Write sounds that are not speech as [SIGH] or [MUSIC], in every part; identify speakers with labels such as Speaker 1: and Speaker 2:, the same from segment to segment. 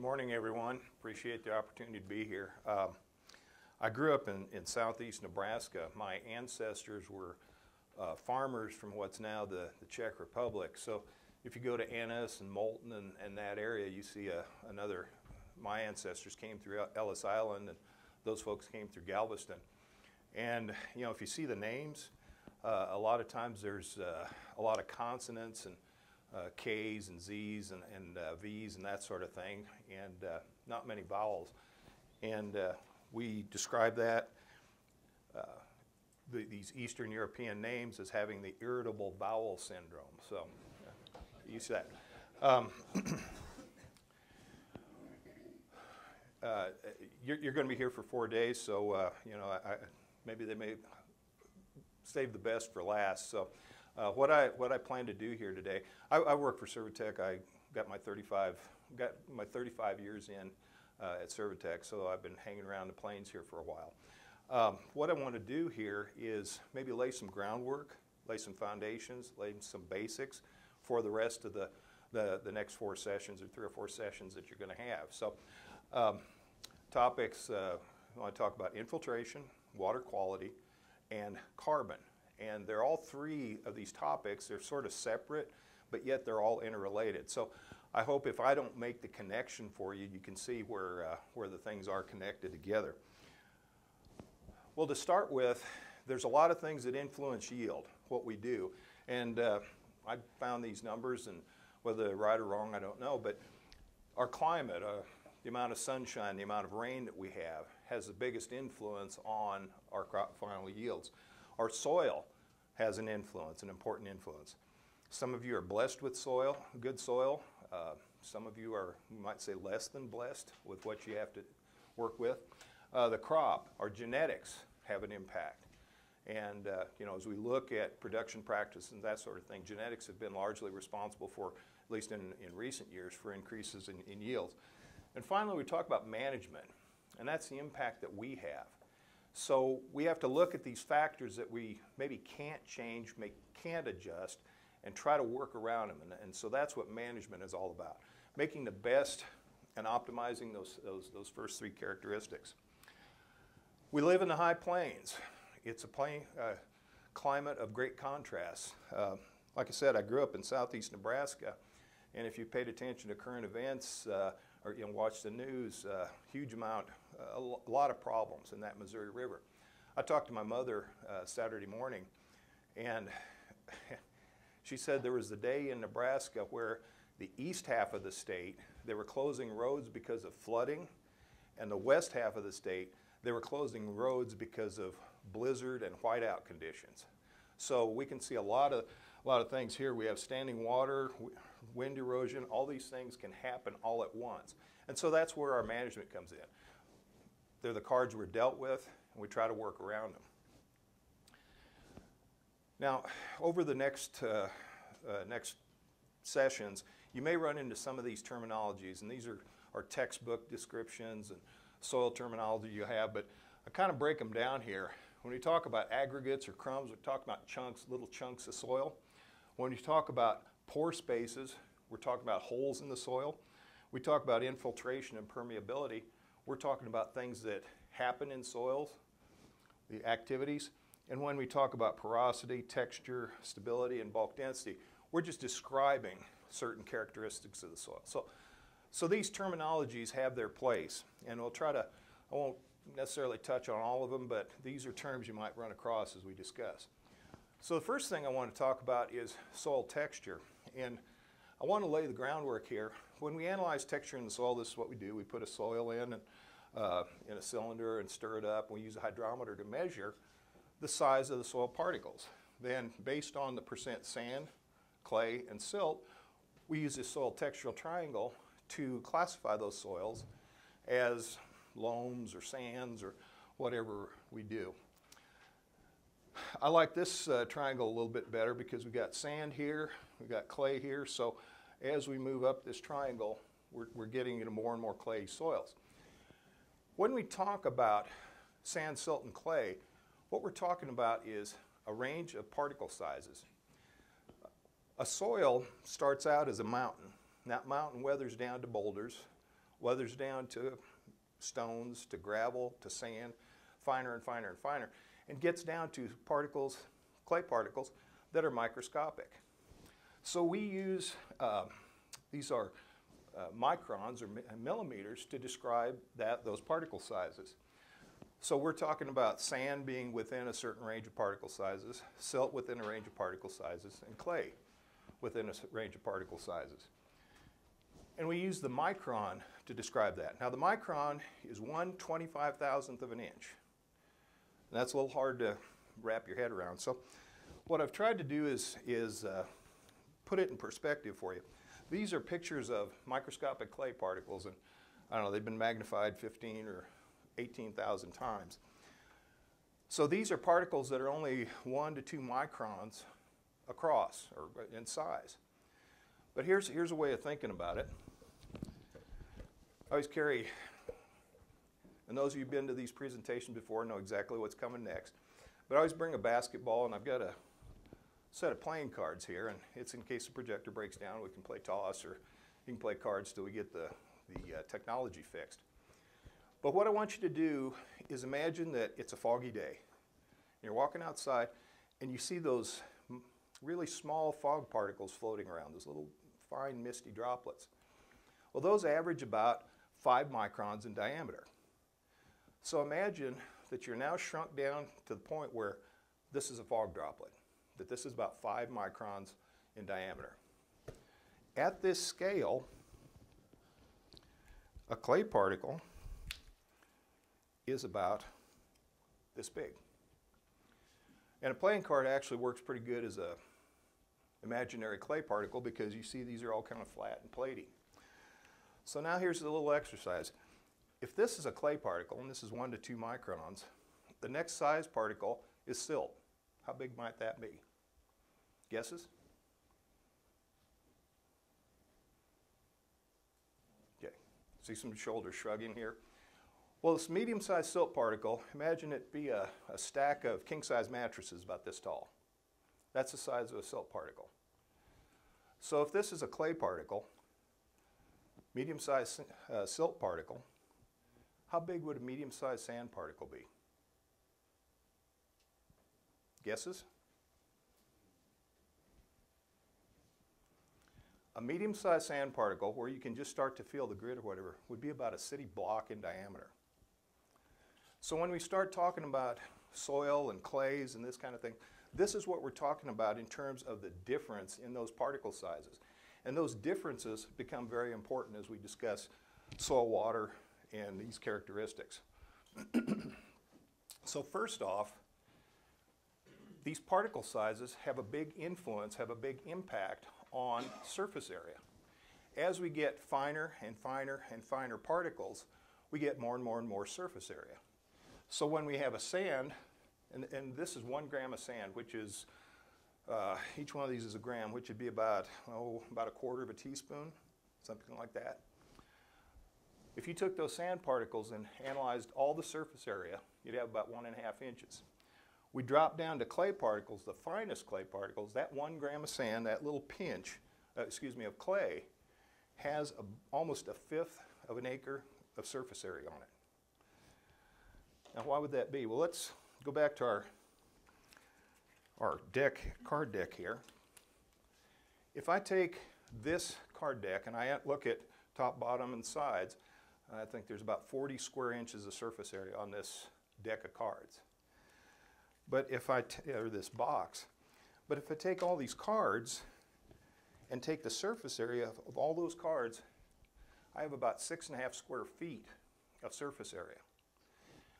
Speaker 1: Good morning, everyone. Appreciate the opportunity to be here. Um, I grew up in, in southeast Nebraska. My ancestors were uh, farmers from what's now the, the Czech Republic. So if you go to Ennis and Moulton and, and that area, you see a, another, my ancestors came through Ellis Island and those folks came through Galveston. And, you know, if you see the names, uh, a lot of times there's uh, a lot of consonants and uh, K's and Z's and, and uh, V's and that sort of thing, and uh, not many vowels. And uh, we describe that, the, these Eastern European names, as having the irritable bowel syndrome. So, use that. Um, [COUGHS] you're, you're going to be here for four days, so you know I, maybe they may save the best for last. So. Uh, what I what I plan to do here today, I, I, work for Servi-Tech. I got my 35 got my 35 years in uh, at Servi-Tech, so I've been hanging around the plains here for a while. Um, what I want to do here is maybe lay some groundwork, lay some foundations, lay some basics for the rest of the the, the next four sessions or three or four sessions that you're going to have. So, um, topics uh, I want to talk about infiltration, water quality, and carbon. And they're all three of these topics, they're sort of separate, but yet they're all interrelated. So I hope if I don't make the connection for you, you can see where, uh, where the things are connected together. Well, to start with, there's a lot of things that influence yield, what we do. And uh, I found these numbers, and whether they're right or wrong, I don't know, but our climate, uh, the amount of sunshine, the amount of rain that we have, has the biggest influence on our crop final yields. Our soil has an influence, an important influence. Some of you are blessed with soil, good soil. Uh, some of you are, you might say, less than blessed with what you have to work with. Uh, the crop, our genetics have an impact. And uh, you know, as we look at production practices and that sort of thing, genetics have been largely responsible for, at least in, in recent years, for increases in, in yields. And finally, we talk about management, and that's the impact that we have. So we have to look at these factors that we maybe can't change, can't adjust, and try to work around them. And, and so that's what management is all about making the best and optimizing those, those, those first three characteristics. We live in the high plains. It's a plain, uh, climate of great contrast. Uh, like I said, I grew up in southeast Nebraska, and if you paid attention to current events uh, or you know, watched the news, uh, huge amount a lot of problems in that Missouri River. I talked to my mother uh, Saturday morning, and [LAUGHS] she said there was a day in Nebraska where the east half of the state, they were closing roads because of flooding, and the west half of the state, they were closing roads because of blizzard and whiteout conditions. So we can see a lot of, a lot of things here. We have standing water, wind erosion, all these things can happen all at once. And so that's where our management comes in. They're the cards we're dealt with, and we try to work around them. Now, over the next, uh, uh, next sessions, you may run into some of these terminologies, and these are, are textbook descriptions and soil terminology you have, but I kind of break them down here. When we talk about aggregates or crumbs, we talk about chunks, little chunks of soil. When we talk about pore spaces, we're talking about holes in the soil. We talk about infiltration and permeability. We're talking about things that happen in soils, the activities. And when we talk about porosity, texture, stability, and bulk density, we're just describing certain characteristics of the soil. So, so these terminologies have their place, and we'll try to, I won't necessarily touch on all of them, but these are terms you might run across as we discuss. So the first thing I want to talk about is soil texture. And I want to lay the groundwork here. When we analyze texture in the soil, this is what we do. We put a soil in and, uh, in a cylinder and stir it up. We use a hydrometer to measure the size of the soil particles. Then, based on the percent sand, clay, and silt, we use this soil textural triangle to classify those soils as loams or sands or whatever we do. I like this uh, triangle a little bit better because we've got sand here, we've got clay here, so as we move up this triangle, we're, we're getting into more and more clay soils. When we talk about sand, silt, and clay, what we're talking about is a range of particle sizes. A soil starts out as a mountain. That mountain weathers down to boulders weathers down to stones, to gravel, to sand, finer and finer and finer, and gets down to particles, clay particles, that are microscopic. So we use, uh, these are uh, microns or millimeters to describe that, those particle sizes. So we're talking about sand being within a certain range of particle sizes, silt within a range of particle sizes, and clay within a range of particle sizes. And we use the micron to describe that. Now the micron is 1 25,000th of an inch. And that's a little hard to wrap your head around. So what I've tried to do is, is uh, put it in perspective for you. These are pictures of microscopic clay particles, and I don't know, they've been magnified 15 or 18,000 times. So these are particles that are only one to two microns across or in size. But here's, here's a way of thinking about it. I always carry, and those of you who've been to these presentations before know exactly what's coming next. But I always bring a basketball, and I've got a set of playing cards here, and it's in case the projector breaks down, we can play toss, or you can play cards till we get the, the uh, technology fixed. But what I want you to do is imagine that it's a foggy day. You're walking outside, and you see those really small fog particles floating around, those little fine misty droplets. Well, those average about five microns in diameter. So imagine that you're now shrunk down to the point where this is a fog droplet, that this is about five microns in diameter. At this scale, a clay particle is about this big. And a playing card actually works pretty good as a imaginary clay particle because you see these are all kind of flat and platy. So now here's a little exercise. If this is a clay particle, and this is one to two microns, the next size particle is silt. How big might that be? Guesses? Okay. See some shoulders shrugging here. Well, this medium-sized silt particle, imagine it be a, a stack of king-size mattresses about this tall. That's the size of a silt particle. So if this is a clay particle, medium-sized uh, silt particle, how big would a medium-sized sand particle be? Guesses? A medium-sized sand particle, where you can just start to feel the grit or whatever, would be about a city block in diameter. So when we start talking about soil and clays and this kind of thing, this is what we're talking about in terms of the difference in those particle sizes. And those differences become very important as we discuss soil water and these characteristics. [CLEARS THROAT] so first off, these particle sizes have a big influence, have a big impact on surface area. As we get finer and finer and finer particles, we get more and more and more surface area. So when we have a sand, and, and this is one gram of sand, which is, uh, each one of these is a gram, which would be about, oh, about a quarter of a teaspoon, something like that. If you took those sand particles and analyzed all the surface area, you'd have about one and a half inches. We drop down to clay particles, the finest clay particles, that one gram of sand, that little pinch, uh, excuse me, of clay, has a, almost a fifth of an acre of surface area on it. Now, why would that be? Well, let's go back to our, our deck, card deck here. If I take this card deck and I look at top, bottom, and sides, I think there's about 40 square inches of surface area on this deck of cards. But if I, t- or this box, but if I take all these cards and take the surface area of, of all those cards, I have about six and a half square feet of surface area.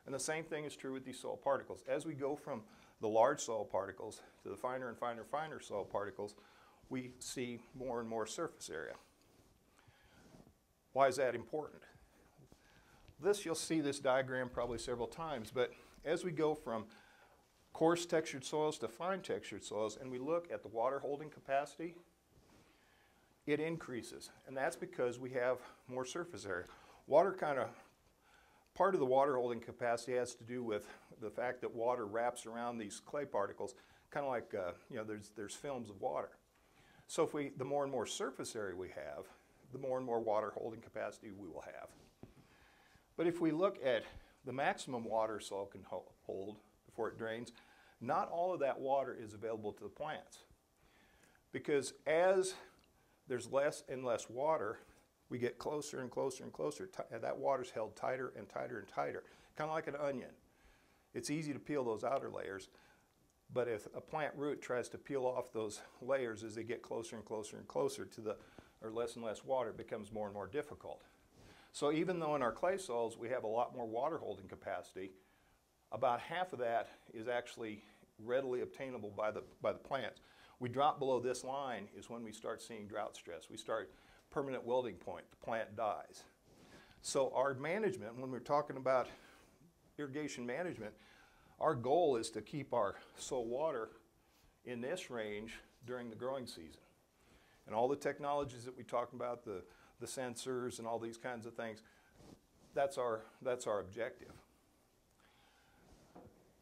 Speaker 1: And the same thing is true with these soil particles. As we go from the large soil particles to the finer and finer, finer soil particles, we see more and more surface area. Why is that important? This, you'll see this diagram probably several times, but as we go from coarse textured soils to fine textured soils and we look at the water holding capacity, it increases. And that's because we have more surface area. Water kind of Part of the water holding capacity has to do with the fact that water wraps around these clay particles, kind of like, uh, you know, there's, there's films of water. So if we, the more and more surface area we have, the more and more water holding capacity we will have. But if we look at the maximum water soil can hold before it drains, not all of that water is available to the plants. Because as there's less and less water, we get closer and closer and closer. Uh, that water's held tighter and tighter and tighter, kind of like an onion. It's easy to peel those outer layers, but if a plant root tries to peel off those layers as they get closer and closer and closer to the, or less and less water, it becomes more and more difficult. So even though in our clay soils we have a lot more water holding capacity, about half of that is actually readily obtainable by the, by the plants. We drop below this line is when we start seeing drought stress. We start permanent wilting point, the plant dies. So our management, when we're talking about irrigation management, our goal is to keep our soil water in this range during the growing season. And all the technologies that we talked about, the, the sensors and all these kinds of things, that's our, that's our objective.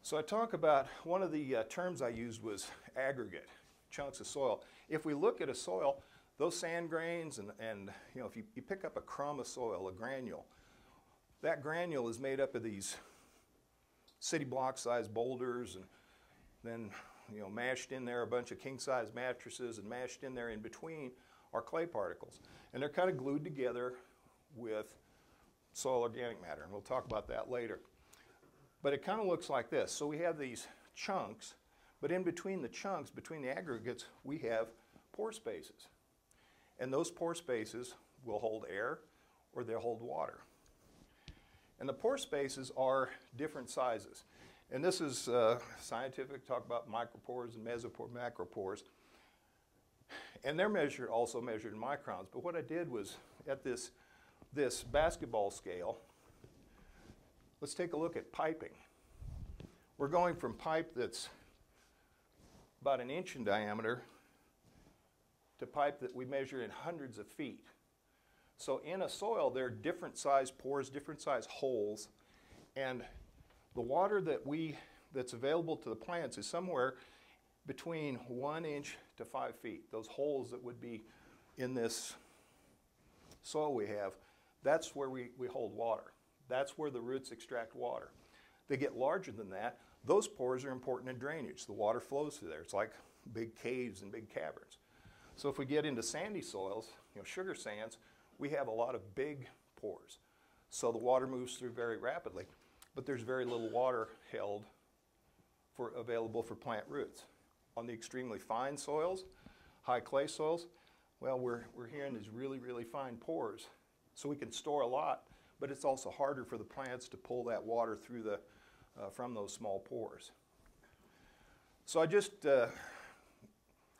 Speaker 1: So I talk about, one of the uh, terms I used was aggregate, chunks of soil. If we look at a soil, those sand grains and, and you know, if you, you pick up a crumb of soil, a granule, that granule is made up of these city block sized boulders and then you know mashed in there a bunch of king size mattresses and mashed in there in between are clay particles and they're kind of glued together with soil organic matter and we'll talk about that later but it kind of looks like this so we have these chunks but in between the chunks between the aggregates we have pore spaces and those pore spaces will hold air or they'll hold water. And the pore spaces are different sizes. And this is uh, scientific, talk about micropores and mesopores, macropores. And they're measured, also measured in microns. But what I did was at this, this basketball scale, let's take a look at piping. We're going from pipe that's about an inch in diameter to pipe that we measure in hundreds of feet. So in a soil, there are different size pores, different size holes, and the water that we that's available to the plants is somewhere between one inch to five feet. Those holes that would be in this soil we have, that's where we, we hold water. That's where the roots extract water. They get larger than that. Those pores are important in drainage. The water flows through there. It's like big caves and big caverns. So if we get into sandy soils, you know, sugar sands, we have a lot of big pores. So the water moves through very rapidly, but there's very little water held for available for plant roots. On the extremely fine soils, high clay soils, well, we're, we're hearing these really, really fine pores. So we can store a lot, but it's also harder for the plants to pull that water through the, uh, from those small pores. So I just uh,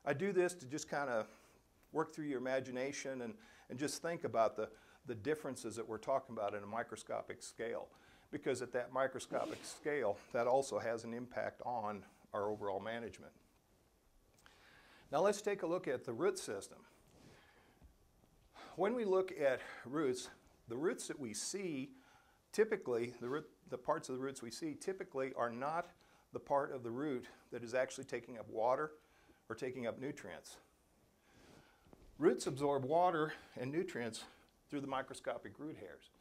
Speaker 1: I do this to just kind of work through your imagination and, and just think about the, the differences that we're talking about in a microscopic scale. Because at that microscopic scale, that also has an impact on our overall management. Now let's take a look at the root system. When we look at roots, the roots that we see typically, the, root, the parts of the roots we see typically are not the part of the root that is actually taking up water or taking up nutrients. Roots absorb water and nutrients through the microscopic root hairs.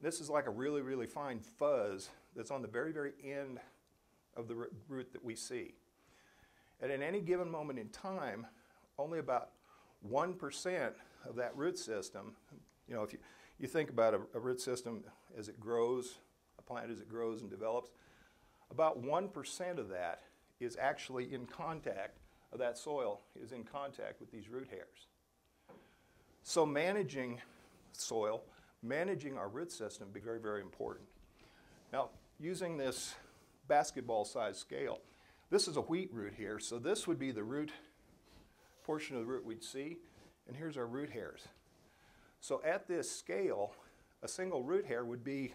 Speaker 1: This is like a really, really fine fuzz that's on the very, very end of the root that we see. And at any given moment in time, only about 1% of that root system, you know, if you, you think about a, a root system as it grows, a plant as it grows and develops, about 1% of that is actually in contact of that soil is in contact with these root hairs. So managing soil, managing our root system be very, very important. Now, using this basketball size scale, this is a wheat root here, so this would be the root portion of the root we'd see, and here's our root hairs. So at this scale, a single root hair would be,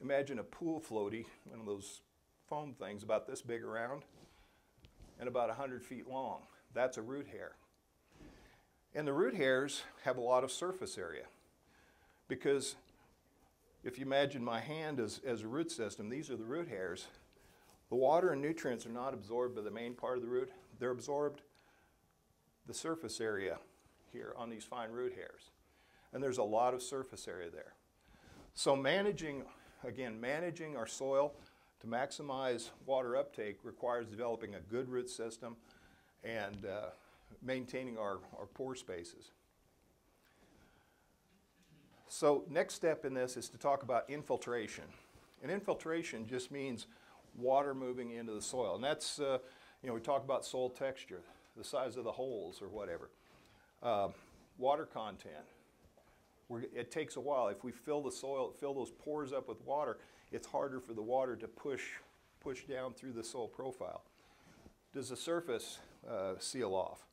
Speaker 1: imagine a pool floaty, one of those foam things about this big around and about 100 feet long. That's a root hair. And the root hairs have a lot of surface area because if you imagine my hand as, as a root system, these are the root hairs. The water and nutrients are not absorbed by the main part of the root, they're absorbed the surface area here on these fine root hairs. And there's a lot of surface area there. So managing, again, managing our soil to maximize water uptake requires developing a good root system and uh, maintaining our, our pore spaces. So next step in this is to talk about infiltration. And infiltration just means water moving into the soil. And that's, uh, you know, we talk about soil texture, the size of the holes or whatever. Uh, water content. We're, it takes a while. If we fill the soil, fill those pores up with water, it's harder for the water to push, push down through the soil profile. Does the surface uh, seal off?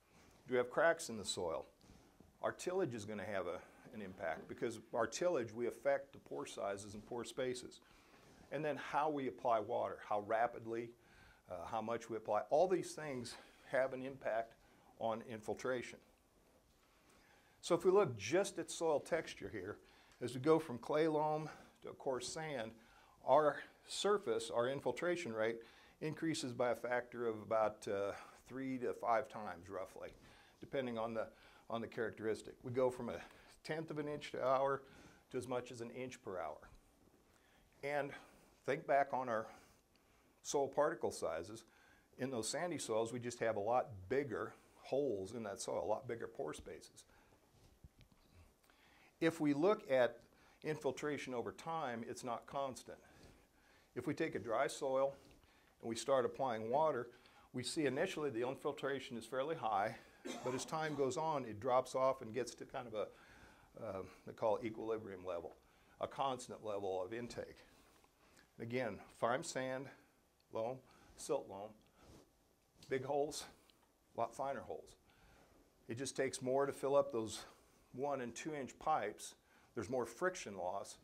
Speaker 1: Do we have cracks in the soil? Our tillage is going to have a, an impact because our tillage, we affect the pore sizes and pore spaces. And then how we apply water, how rapidly, uh, how much we apply. All these things have an impact on infiltration. So if we look just at soil texture here, as we go from clay loam to coarse sand, our surface, our infiltration rate, increases by a factor of about uh, three to five times roughly, depending on the, on the characteristic. We go from a tenth of an inch to hour to as much as an inch per hour. And think back on our soil particle sizes. In those sandy soils, we just have a lot bigger holes in that soil, a lot bigger pore spaces. If we look at infiltration over time, it's not constant. If we take a dry soil and we start applying water, we see initially the infiltration is fairly high, but as time goes on, it drops off and gets to kind of a, uh, they call equilibrium level, a constant level of intake. Again, fine sand, loam, silt loam, big holes, a lot finer holes. It just takes more to fill up those one and two inch pipes. There's more friction loss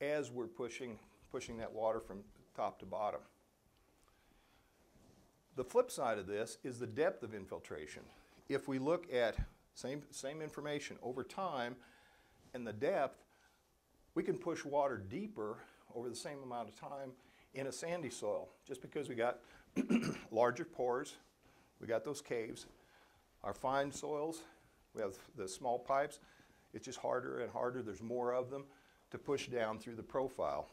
Speaker 1: as we're pushing, pushing that water from top to bottom. The flip side of this is the depth of infiltration. If we look at same, same information over time and the depth, we can push water deeper over the same amount of time in a sandy soil just because we got [CLEARS THROAT] larger pores, we got those caves. Our fine soils, we have the small pipes. It's just harder and harder. There's more of them to push down through the profile.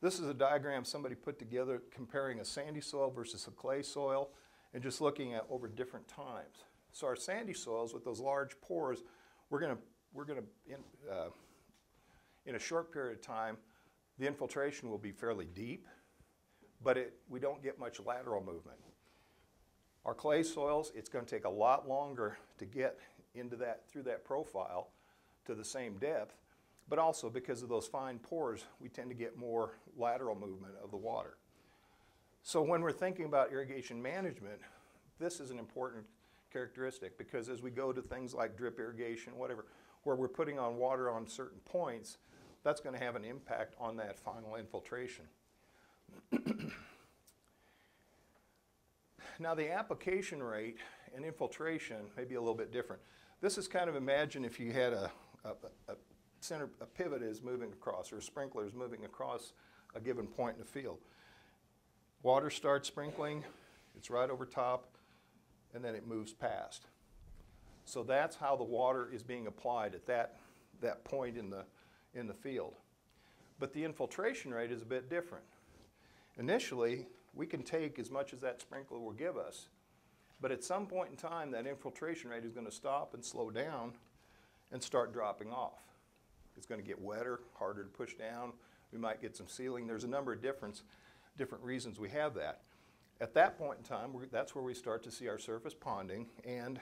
Speaker 1: This is a diagram somebody put together comparing a sandy soil versus a clay soil and just looking at over different times. So our sandy soils with those large pores, we're going to, we're going to in, uh, in a short period of time, the infiltration will be fairly deep, but it, we don't get much lateral movement. Our clay soils, it's going to take a lot longer to get into that, through that profile to the same depth, but also because of those fine pores, we tend to get more lateral movement of the water. So when we're thinking about irrigation management, this is an important characteristic because as we go to things like drip irrigation, whatever, where we're putting on water on certain points, that's going to have an impact on that final infiltration. Now the application rate and infiltration may be a little bit different. This is kind of imagine if you had a, a, a center, a pivot is moving across or a sprinkler is moving across a given point in the field. Water starts sprinkling, it's right over top, and then it moves past. So that's how the water is being applied at that, that point in the, in the field. But the infiltration rate is a bit different. Initially, we can take as much as that sprinkler will give us, but at some point in time, that infiltration rate is going to stop and slow down and start dropping off. It's going to get wetter, harder to push down. We might get some sealing. There's a number of different, different reasons we have that. At that point in time, that's where we start to see our surface ponding and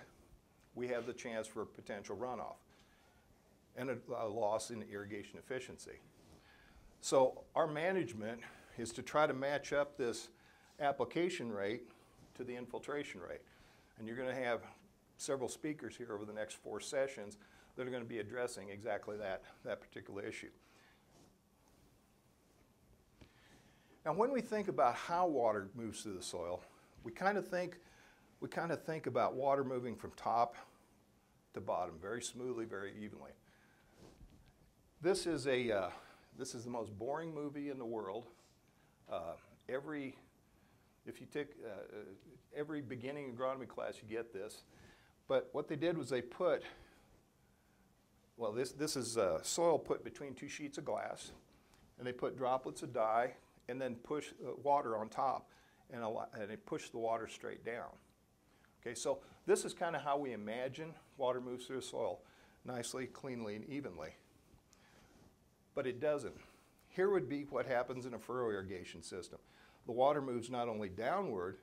Speaker 1: we have the chance for potential runoff and a, a loss in irrigation efficiency. So our management is to try to match up this application rate to the infiltration rate. And you're going to have several speakers here over the next four sessions that are going to be addressing exactly that, that particular issue. Now, when we think about how water moves through the soil, we kind of think we kind of think about water moving from top to bottom very smoothly, very evenly. This is a uh, this is the most boring movie in the world. Uh, every if you take uh, every beginning agronomy class, you get this. But what they did was they put, well, this, this is uh, soil put between two sheets of glass, and they put droplets of dye and then push uh, water on top, and, lot, and they push the water straight down. Okay, so this is kind of how we imagine water moves through the soil, nicely, cleanly, and evenly. But it doesn't. Here would be what happens in a furrow irrigation system. The water moves not only downward,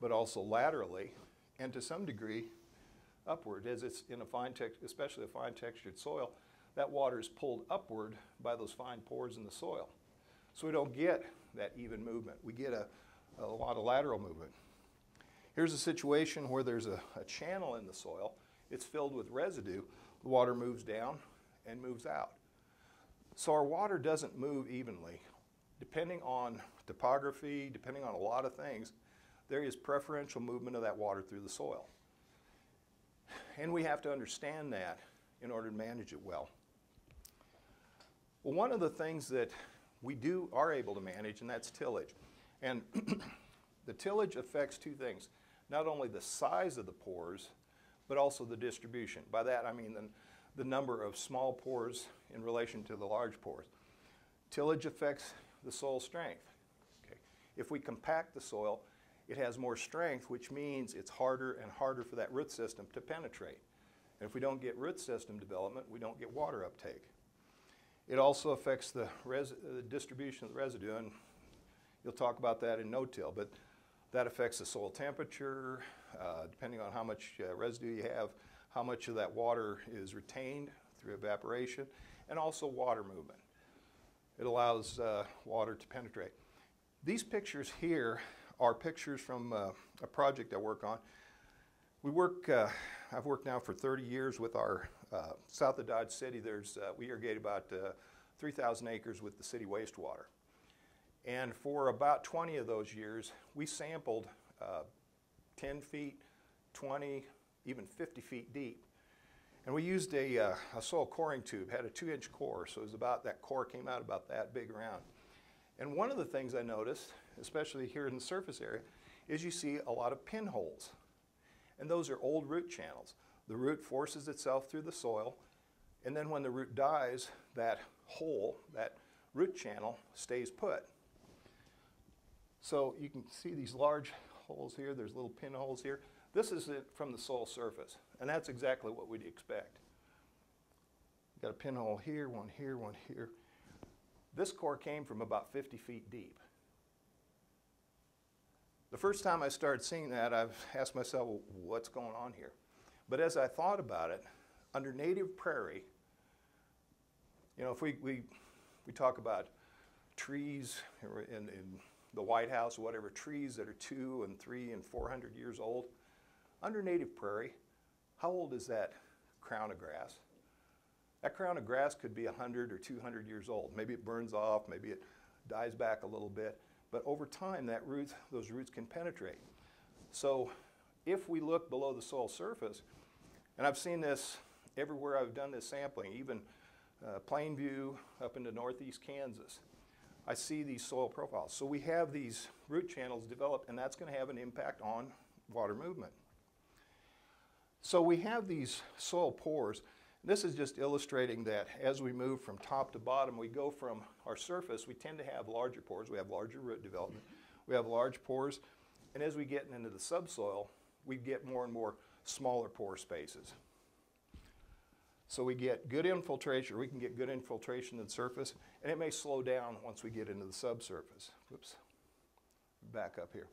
Speaker 1: but also laterally, and to some degree, upward. As it's in a fine, especially a fine textured soil, that water is pulled upward by those fine pores in the soil. So we don't get that even movement. We get a, a lot of lateral movement. Here's a situation where there's a, a channel in the soil. It's filled with residue. The water moves down and moves out. So our water doesn't move evenly. Depending on topography, depending on a lot of things, there is preferential movement of that water through the soil. And we have to understand that in order to manage it well. Well, one of the things that we do are able to manage, and that's tillage. And [CLEARS THROAT] the tillage affects two things not only the size of the pores, but also the distribution. By that, I mean the, the number of small pores in relation to the large pores. Tillage affects the soil strength. Okay. If we compact the soil, it has more strength, which means it's harder and harder for that root system to penetrate. And if we don't get root system development, we don't get water uptake. It also affects the, the distribution of the residue, and you'll talk about that in no-till, but that affects the soil temperature, uh, depending on how much uh, residue you have, how much of that water is retained through evaporation, and also water movement. It allows uh, water to penetrate. These pictures here are pictures from uh, a project I work on. We work, uh, I've worked now for 30 years with our uh, south of Dodge City. There's, we irrigate about 3,000 acres with the city wastewater. And for about 20 of those years, we sampled uh, 10 feet, 20, even 50 feet deep. And we used a, uh, a soil coring tube, had a two inch core, so it was about, that core came out about that big around. And one of the things I noticed, especially here in the surface area, is you see a lot of pinholes. And those are old root channels. The root forces itself through the soil, and then when the root dies, that hole, that root channel, stays put. So you can see these large holes here, there's little pinholes here. This is it from the soil surface, and that's exactly what we'd expect. Got a pinhole here, one here, one here. This core came from about 50 feet deep. The first time I started seeing that, I've asked myself, well, what's going on here? But as I thought about it, under native prairie, you know, if we, we, we talk about trees in, in the White House, whatever, trees that are two and three and 400 years old. Under native prairie, how old is that crown of grass? That crown of grass could be 100 or 200 years old. Maybe it burns off, maybe it dies back a little bit, but over time that roots, those roots can penetrate. So if we look below the soil surface, and I've seen this everywhere I've done this sampling, even uh, Plainview up into northeast Kansas, I see these soil profiles. So we have these root channels developed, and that's going to have an impact on water movement. So we have these soil pores. This is just illustrating that as we move from top to bottom, we go from our surface, we tend to have larger pores. We have larger root development. We have large pores. And as we get into the subsoil, we get more and more smaller pore spaces. So we get good infiltration, we can get good infiltration in the surface, and it may slow down once we get into the subsurface. Whoops, back up here.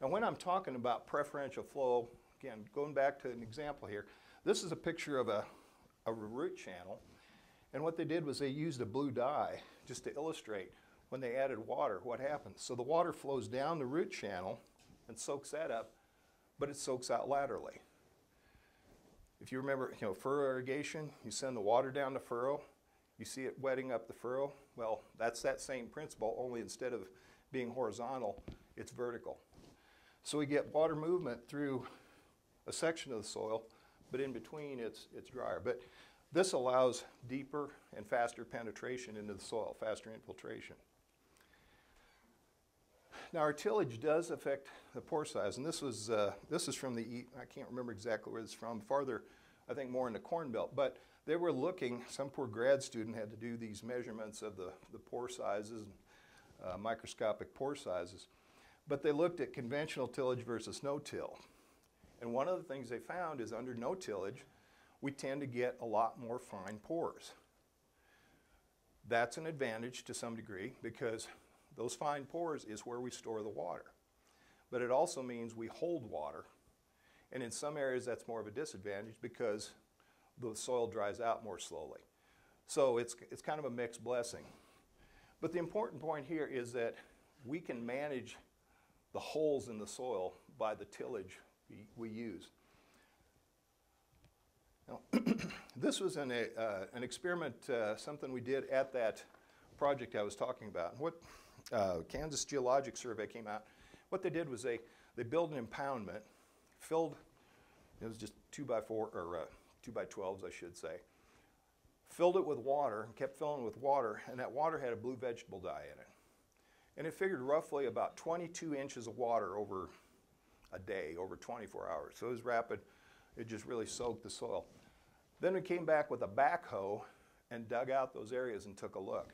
Speaker 1: Now when I'm talking about preferential flow, again, going back to an example here, this is a picture of a, a root channel, and what they did was they used a blue dye just to illustrate when they added water, what happens. So the water flows down the root channel and soaks that up, but it soaks out laterally. If you remember, you know, furrow irrigation, you send the water down the furrow, you see it wetting up the furrow. Well, that's that same principle, only instead of being horizontal, it's vertical. So we get water movement through a section of the soil, but in between it's, it's drier. But this allows deeper and faster penetration into the soil, faster infiltration. now our tillage does affect the pore size, and this was uh, this is from the I can't remember exactly where it's from. Farther, I think more in the Corn Belt, but they were looking. Some poor grad student had to do these measurements of the the pore sizes, uh, microscopic pore sizes, but they looked at conventional tillage versus no-till, and one of the things they found is under no-tillage, we tend to get a lot more fine pores. That's an advantage to some degree because those fine pores is where we store the water. But it also means we hold water. And in some areas, that's more of a disadvantage because the soil dries out more slowly. So it's, it's kind of a mixed blessing. But the important point here is that we can manage the holes in the soil by the tillage we, use. Now, [CLEARS THROAT] this was an, uh, an experiment, uh, something we did at that project I was talking about. What uh, Kansas Geologic Survey came out. What they did was they, they built an impoundment, filled, it was just two by four, or uh, two by 12s, I should say, filled it with water, and kept filling it with water, and that water had a blue vegetable dye in it. And it figured roughly about 22 inches of water over a day, over 24 hours. So it was rapid. It just really soaked the soil. Then we came back with a backhoe and dug out those areas and took a look.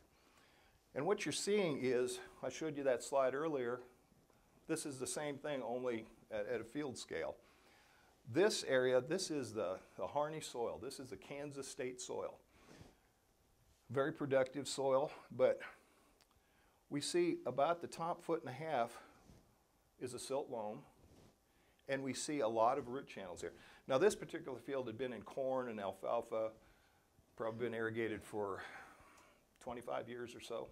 Speaker 1: And what you're seeing is, I showed you that slide earlier, this is the same thing only at, at a field scale. This area, this is the, the Harney soil. This is the Kansas state soil. Very productive soil, but we see about the top foot and a half is a silt loam, and we see a lot of root channels here. Now this particular field had been in corn and alfalfa, probably been irrigated for 25 years or so.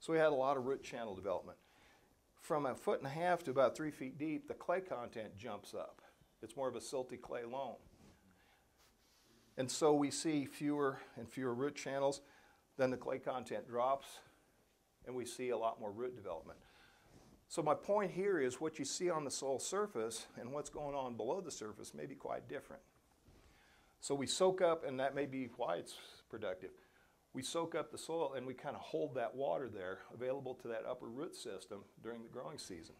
Speaker 1: So we had a lot of root channel development. From a foot and a half to about three feet deep, the clay content jumps up. It's more of a silty clay loam. And so we see fewer and fewer root channels. Then the clay content drops, and we see a lot more root development. So my point here is what you see on the soil surface and what's going on below the surface may be quite different. So we soak up, and that may be why it's productive. We soak up the soil and we kind of hold that water there available to that upper root system during the growing season.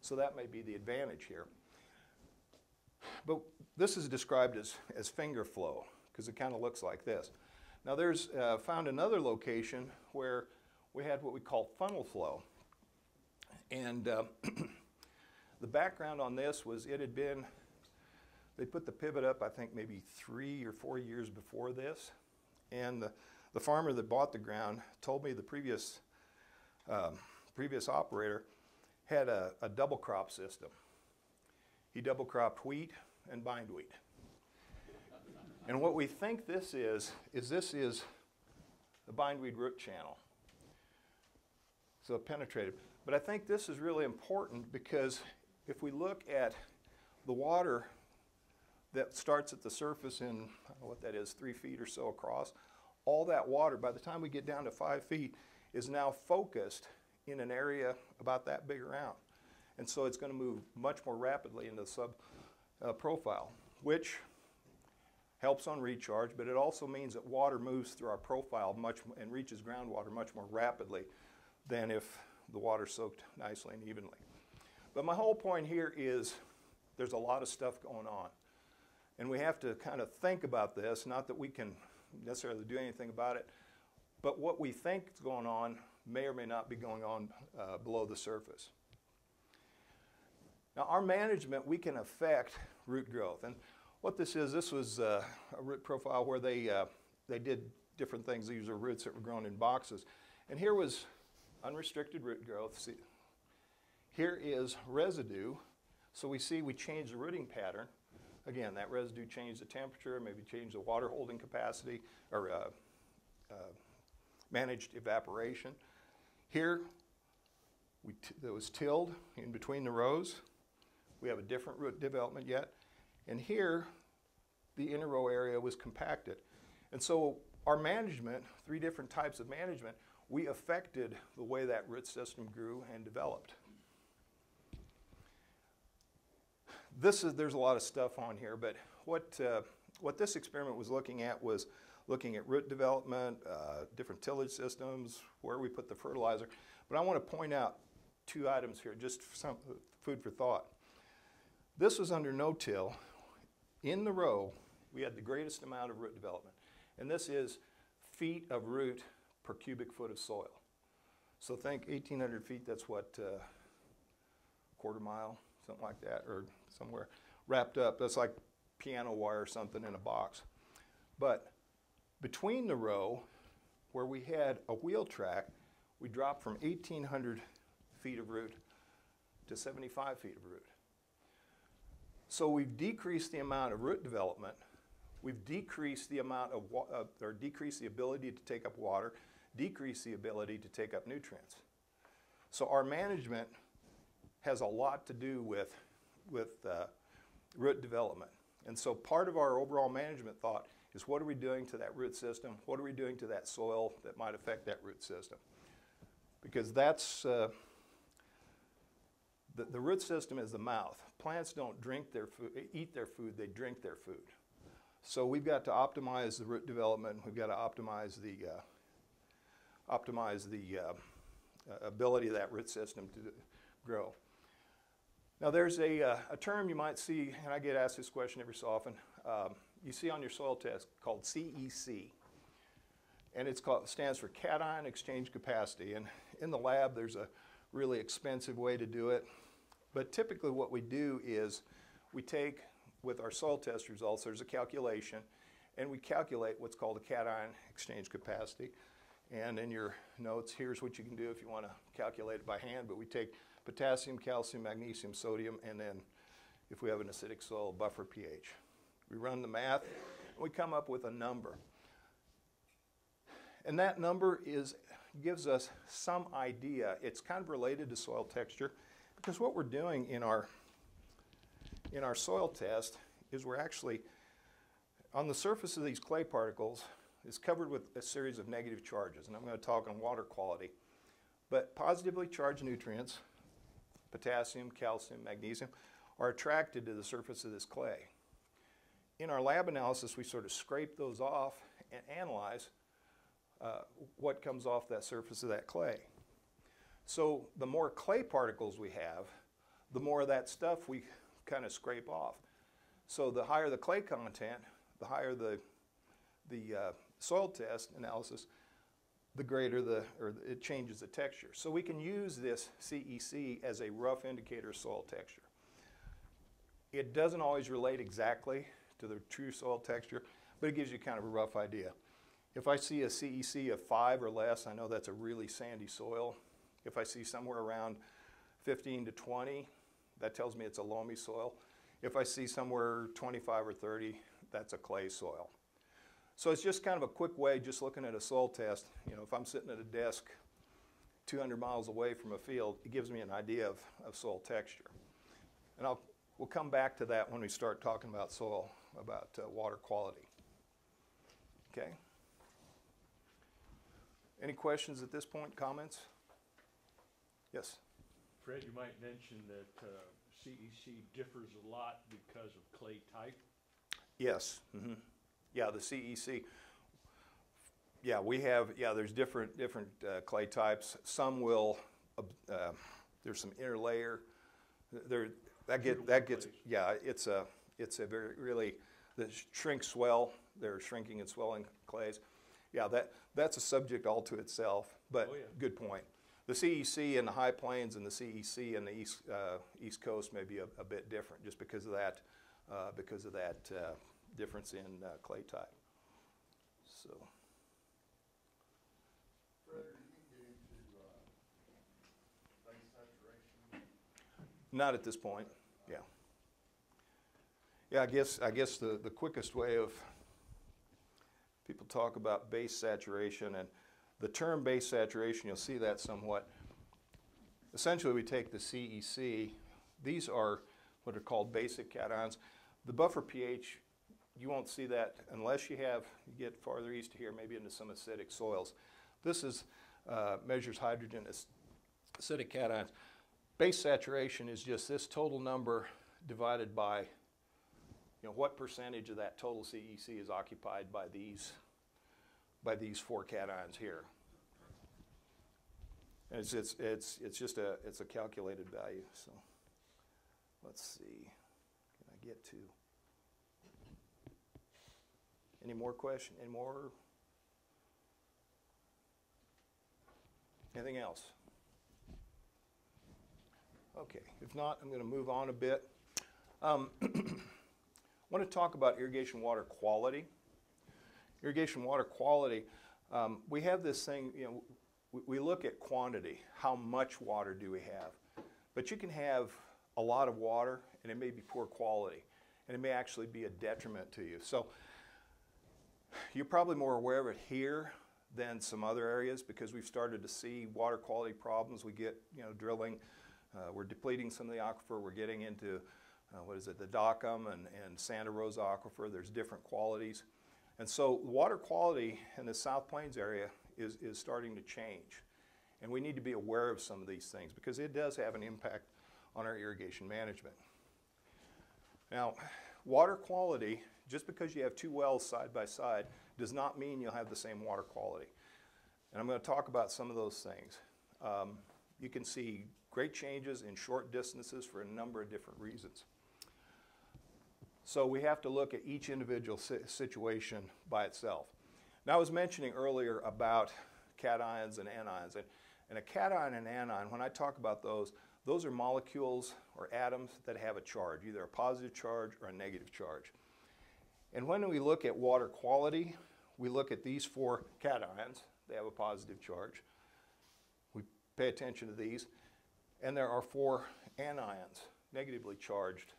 Speaker 1: So that may be the advantage here. But this is described as, as finger flow because it kind of looks like this. Now there's uh, found another location where we had what we call funnel flow. And uh, [CLEARS THROAT] the background on this was it had been, they put the pivot up, I think maybe three or four years before this. And the, the farmer that bought the ground told me the previous, um, previous operator had a, a double crop system. He double cropped wheat and bindweed. And what we think this is, is this is the bindweed root channel. So it penetrated. But I think this is really important because if we look at the water that starts at the surface in, what that is, three feet or so across, all that water, by the time we get down to five feet, is now focused in an area about that big around. And so it's going to move much more rapidly into the sub uh, profile, which helps on recharge, but it also means that water moves through our profile much and reaches groundwater much more rapidly than if the water soaked nicely and evenly. But my whole point here is there's a lot of stuff going on. And we have to kind of think about this, not that we can necessarily do anything about it, but what we think is going on may or may not be going on uh, below the surface. Now, our management, we can affect root growth. And what this is, this was uh, a root profile where they, uh, they did different things. These are roots that were grown in boxes. And here was unrestricted root growth. See, here is residue. So we see we change the rooting pattern. Again, that residue changed the temperature, maybe changed the water holding capacity, or uh, uh, managed evaporation. Here, we it was tilled in between the rows. We have a different root development yet. And here, the inner row area was compacted. And so our management, three different types of management, we affected the way that root system grew and developed. This is, there's a lot of stuff on here, but what, uh, what this experiment was looking at was looking at root development, uh, different tillage systems, where we put the fertilizer. But I want to point out two items here, just some food for thought. This was under no-till. In the row, we had the greatest amount of root development. And this is feet of root per cubic foot of soil. So think 1,800 feet, that's what, uh, quarter mile, something like that, or somewhere wrapped up. That's like piano wire or something in a box. But between the row, where we had a wheel track, we dropped from 1,800 feet of root to 75 feet of root. So we've decreased the amount of root development. We've decreased the amount of, uh, or decreased the ability to take up water, decreased the ability to take up nutrients. So our management has a lot to do with, with uh, root development. And so part of our overall management thought is what are we doing to that root system? What are we doing to that soil that might affect that root system? Because that's, uh, the, the root system is the mouth. Plants don't drink their food, eat their food, they drink their food. So we've got to optimize the root development. We've got to optimize the uh, optimize the uh, ability of that root system to grow. Now there's a, uh, a term you might see, and I get asked this question every so often. Um, you see on your soil test called CEC, and called stands for cation exchange capacity. And in the lab, there's a really expensive way to do it. But typically, what we do is we take with our soil test results, there's a calculation, and we calculate what's called a cation exchange capacity. And in your notes, here's what you can do if you want to calculate it by hand. But we take potassium, calcium, magnesium, sodium, and then if we have an acidic soil, buffer pH. We run the math, and we come up with a number. And that number is, gives us some idea. It's kind of related to soil texture because what we're doing in our, in our soil test is we're actually, on the surface of these clay particles, is covered with a series of negative charges. And I'm going to talk on water quality. But positively charged nutrients, potassium, calcium, magnesium, are attracted to the surface of this clay. In our lab analysis, we sort of scrape those off and analyze uh, what comes off that surface of that clay. So the more clay particles we have, the more of that stuff we kind of scrape off. So the higher the clay content, the higher the, the uh, soil test analysis, the greater the, or it changes the texture. So we can use this CEC as a rough indicator of soil texture. It doesn't always relate exactly to the true soil texture, but it gives you kind of a rough idea. If I see a CEC of five or less, I know that's a really sandy soil. If I see somewhere around 15 to 20, that tells me it's a loamy soil. If I see somewhere 25 or 30, that's a clay soil. So it's just kind of a quick way, just looking at a soil test. You know, if I'm sitting at a desk 200 miles away from a field, it gives me an idea of, of soil texture. And I'll, we'll come back to that when we start talking about soil, about uh, water quality. Okay? Any questions at this point, comments? Yes?
Speaker 2: Fred, you might mention that uh, CEC differs a lot because of clay type.
Speaker 1: Yes. hmm Yeah, the CEC. Yeah, we have. Yeah, there's different different uh, clay types. Some will. Uh, there's some interlayer. There that get that gets. Yeah, it's a it's a very really the shrink swell. They're shrinking and swelling clays. Yeah, that that's a subject all to itself. But
Speaker 2: Oh, yeah.
Speaker 1: good point. The CEC in the high plains and the CEC in the east uh, east coast may be a, a bit different, just because of that uh, because of that uh, difference in uh, clay type. So. Not at this point, yeah. Yeah, I guess, I guess the, the quickest way of, people talk about base saturation, and the term base saturation, you'll see that somewhat. Essentially, we take the CEC, these are what are called basic cations. The buffer pH, you won't see that unless you have, you get farther east here, maybe into some acidic soils. This is, uh, measures hydrogen ac- acidic cations. Base saturation is just this total number divided by, you know, what percentage of that total CEC is occupied by these, by these four cations here. And it's, it's, it's, it's just a, it's a calculated value, so. Let's see, can I get to? Any more question, any more? Anything else? Okay, if not, I'm gonna move on a bit. Um, [CLEARS THROAT] want to talk about irrigation water quality. Irrigation water quality, um, we have this thing, you know, we, we look at quantity. How much water do we have? But you can have a lot of water and it may be poor quality and it may actually be a detriment to you. So you're probably more aware of it here than some other areas because we've started to see water quality problems. We get, you know, drilling, uh, we're depleting some of the aquifer, we're getting into uh, what is it, the Dockum and, and Santa Rosa aquifer. There's different qualities. And so water quality in the South Plains area is, is starting to change. And we need to be aware of some of these things because it does have an impact on our irrigation management. Now, water quality, just because you have two wells side by side, does not mean you'll have the same water quality. And I'm going to talk about some of those things. Um, you can see great changes in short distances for a number of different reasons. So we have to look at each individual si- situation by itself. Now, I was mentioning earlier about cations and anions. And, and a cation and anion, when I talk about those, those are molecules or atoms that have a charge, either a positive charge or a negative charge. And when we look at water quality, we look at these four cations, they have a positive charge. We pay attention to these. And there are four anions, negatively charged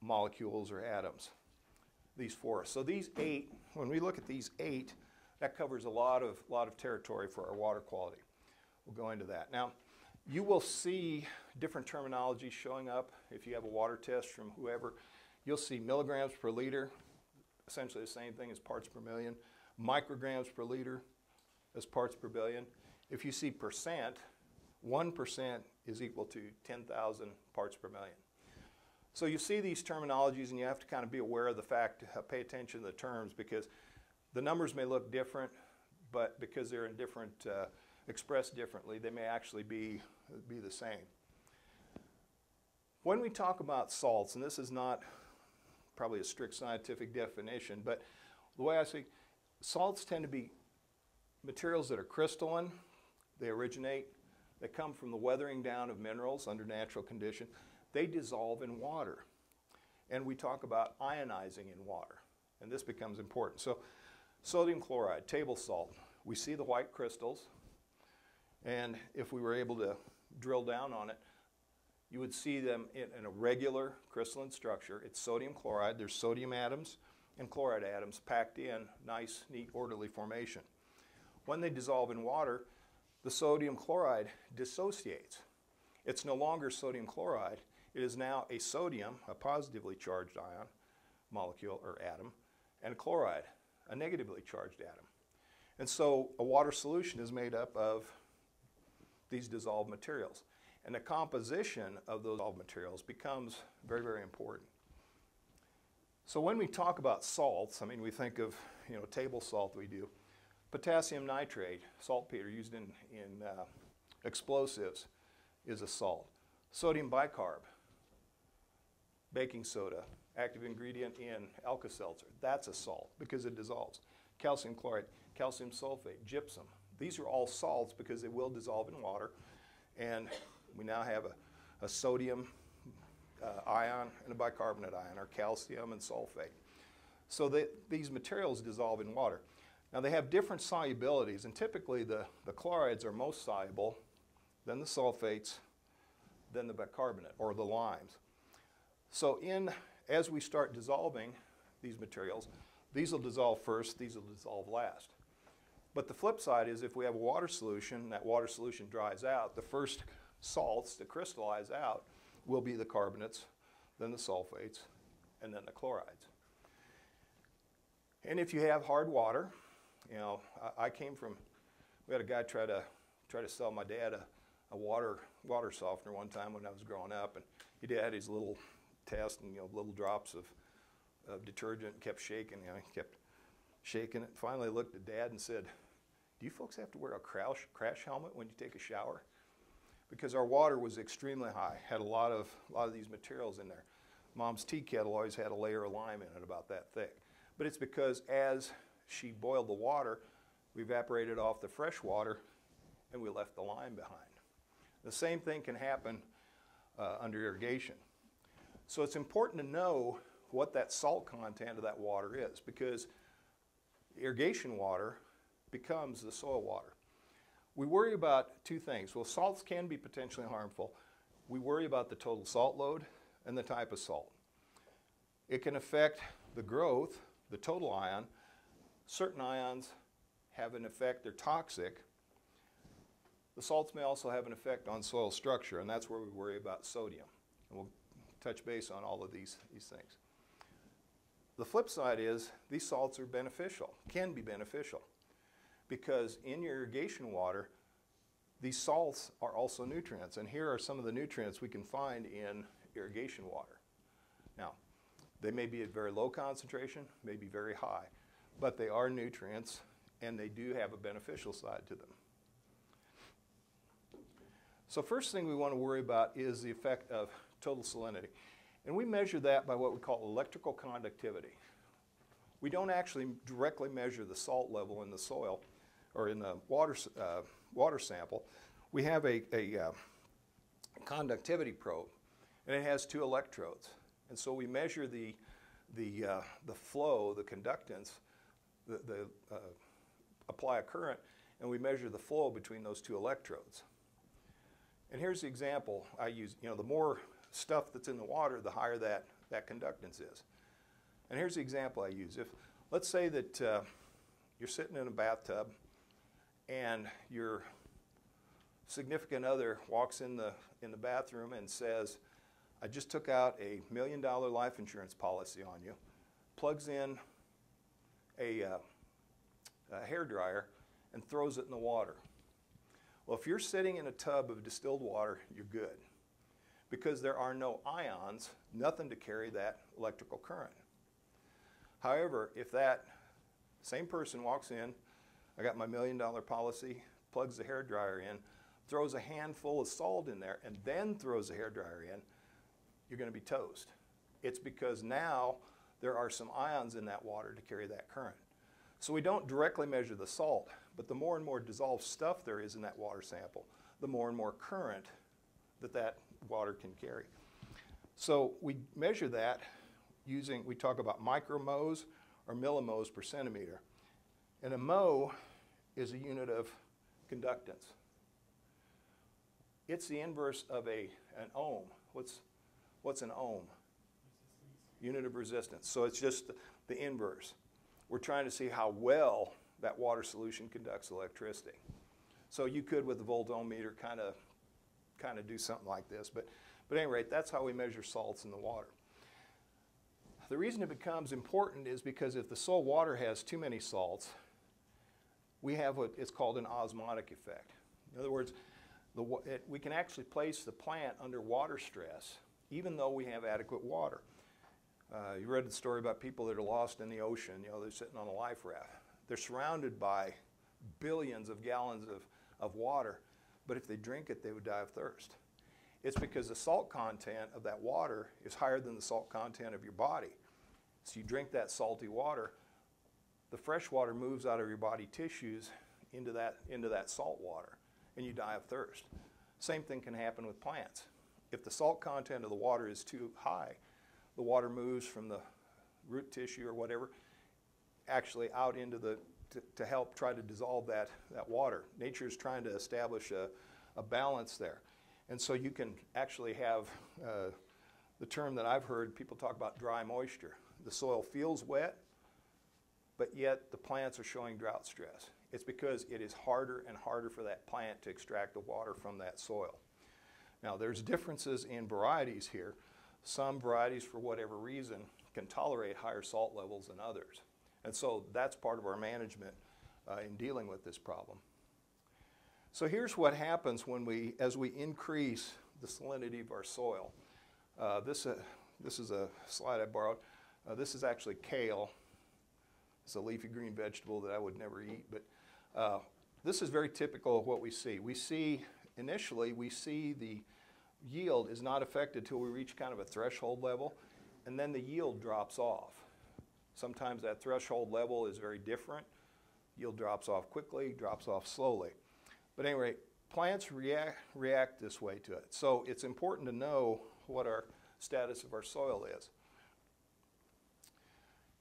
Speaker 1: molecules or atoms. These four. So these eight, when we look at these eight, that covers a lot of, lot of territory for our water quality. We'll go into that. Now, you will see different terminology showing up if you have a water test from whoever. You'll see milligrams per liter, essentially the same thing as parts per million, micrograms per liter as parts per billion. If you see percent, 1% is equal to 10,000 parts per million. So you see these terminologies and you have to kind of be aware of the fact, uh, pay attention to the terms because the numbers may look different, but because they're in different, uh, expressed differently, they may actually be, be the same. When we talk about salts, and this is not probably a strict scientific definition, but the way I see salts tend to be materials that are crystalline, they originate, they come from the weathering down of minerals under natural condition they dissolve in water. And we talk about ionizing in water, and this becomes important. So, sodium chloride, table salt, we see the white crystals, and if we were able to drill down on it, you would see them in, in a regular crystalline structure. It's sodium chloride, there's sodium atoms and chloride atoms packed in, nice, neat, orderly formation. When they dissolve in water, the sodium chloride dissociates. It's no longer sodium chloride, it is now a sodium, a positively charged ion, molecule or atom, and chloride, a negatively charged atom. And so a water solution is made up of these dissolved materials. And the composition of those dissolved materials becomes very, very important. So when we talk about salts, I mean, we think of, you know, table salt we do. Potassium nitrate, saltpeter used in, in uh, explosives, is a salt. Sodium bicarb, baking soda, active ingredient in Alka-Seltzer. That's a salt because it dissolves. Calcium chloride, calcium sulfate, gypsum. These are all salts because they will dissolve in water. And we now have a, a sodium uh, ion and a bicarbonate ion, or calcium and sulfate. So they, these materials dissolve in water. Now they have different solubilities, and typically the, the chlorides are most soluble, then the sulfates, then the bicarbonate or the limes. So in, as we start dissolving these materials, these will dissolve first, these will dissolve last. But the flip side is if we have a water solution, that water solution dries out, the first salts to crystallize out will be the carbonates, then the sulfates, and then the chlorides. And if you have hard water, you know, I, I came from, we had a guy try to try to sell my dad a, a water water softener one time when I was growing up, and he did had his little test and you know little drops of, of detergent kept shaking. You know, he kept shaking it. Finally, looked at Dad and said, do you folks have to wear a crash, crash helmet when you take a shower? Because our water was extremely high, had a lot of, a lot of these materials in there. Mom's tea kettle always had a layer of lime in it about that thick. But it's because as she boiled the water, we evaporated off the fresh water and we left the lime behind. The same thing can happen uh, under irrigation. So it's important to know what that salt content of that water is because irrigation water becomes the soil water. We worry about two things. Well, salts can be potentially harmful. We worry about the total salt load and the type of salt. It can affect the growth, the total ion. Certain ions have an effect, they're toxic. The salts may also have an effect on soil structure, and that's where we worry about sodium. And we'll touch base on all of these, these things. The flip side is these salts are beneficial, can be beneficial, because in your irrigation water, these salts are also nutrients. And here are some of the nutrients we can find in irrigation water. Now, they may be at very low concentration, may be very high, but they are nutrients and they do have a beneficial side to them. So first thing we want to worry about is the effect of total salinity. And we measure that by what we call electrical conductivity. We don't actually directly measure the salt level in the soil or in the water, uh, water sample. We have a, a uh, conductivity probe, and it has two electrodes. And so we measure the, the, uh, the flow, the conductance, the, the uh, apply a current, and we measure the flow between those two electrodes. And here's the example I use. You know, the more stuff that's in the water, the higher that, that conductance is. And here's the example I use. If, let's say that uh, you're sitting in a bathtub and your significant other walks in the, in the bathroom and says, I just took out a million dollar life insurance policy on you, plugs in a, uh, a hair dryer, and throws it in the water. Well, if you're sitting in a tub of distilled water, you're good because there are no ions, nothing to carry that electrical current. However, if that same person walks in, I got my million dollar policy, plugs the hair dryer in, throws a handful of salt in there, and then throws the hair dryer in, you're going to be toast. It's because now there are some ions in that water to carry that current. So we don't directly measure the salt, but the more and more dissolved stuff there is in that water sample, the more and more current that that water can carry. So we measure that using, we talk about micromhos or millimhos per centimeter. And a mho is a unit of conductance. It's the inverse of a, an ohm. What's, what's an ohm? Unit of resistance. So it's just the, inverse. We're trying to see how well that water solution conducts electricity. So you could, with the voltometer, kind of kind of do something like this. But, but at any rate, that's how we measure salts in the water. The reason it becomes important is because if the soil water has too many salts, we have what is called an osmotic effect. In other words, the, it, we can actually place the plant under water stress even though we have adequate water. Uh, you read the story about people that are lost in the ocean. You know, they're sitting on a life raft. They're surrounded by billions of gallons of, of water, but if they drink it, they would die of thirst. It's because the salt content of that water is higher than the salt content of your body. So you drink that salty water, the fresh water moves out of your body tissues into that, into that salt water, and you die of thirst. Same thing can happen with plants. If the salt content of the water is too high, the water moves from the root tissue or whatever actually out into the to, to help try to dissolve that, that water. Nature is trying to establish a, a balance there. And so you can actually have uh, the term that I've heard people talk about dry moisture. The soil feels wet, but yet the plants are showing drought stress. It's because it is harder and harder for that plant to extract the water from that soil. Now, there's differences in varieties here. Some varieties, for whatever reason, can tolerate higher salt levels than others. And so that's part of our management uh, in dealing with this problem. So here's what happens when we, as we increase the salinity of our soil. Uh, this, uh, this is a slide I borrowed. Uh, this is actually kale. It's a leafy green vegetable that I would never eat, but uh, this is very typical of what we see. We see, initially, we see the yield is not affected till we reach kind of a threshold level, and then the yield drops off. Sometimes that threshold level is very different. Yield drops off quickly, drops off slowly. But anyway, plants react, react this way to it. So it's important to know what our status of our soil is.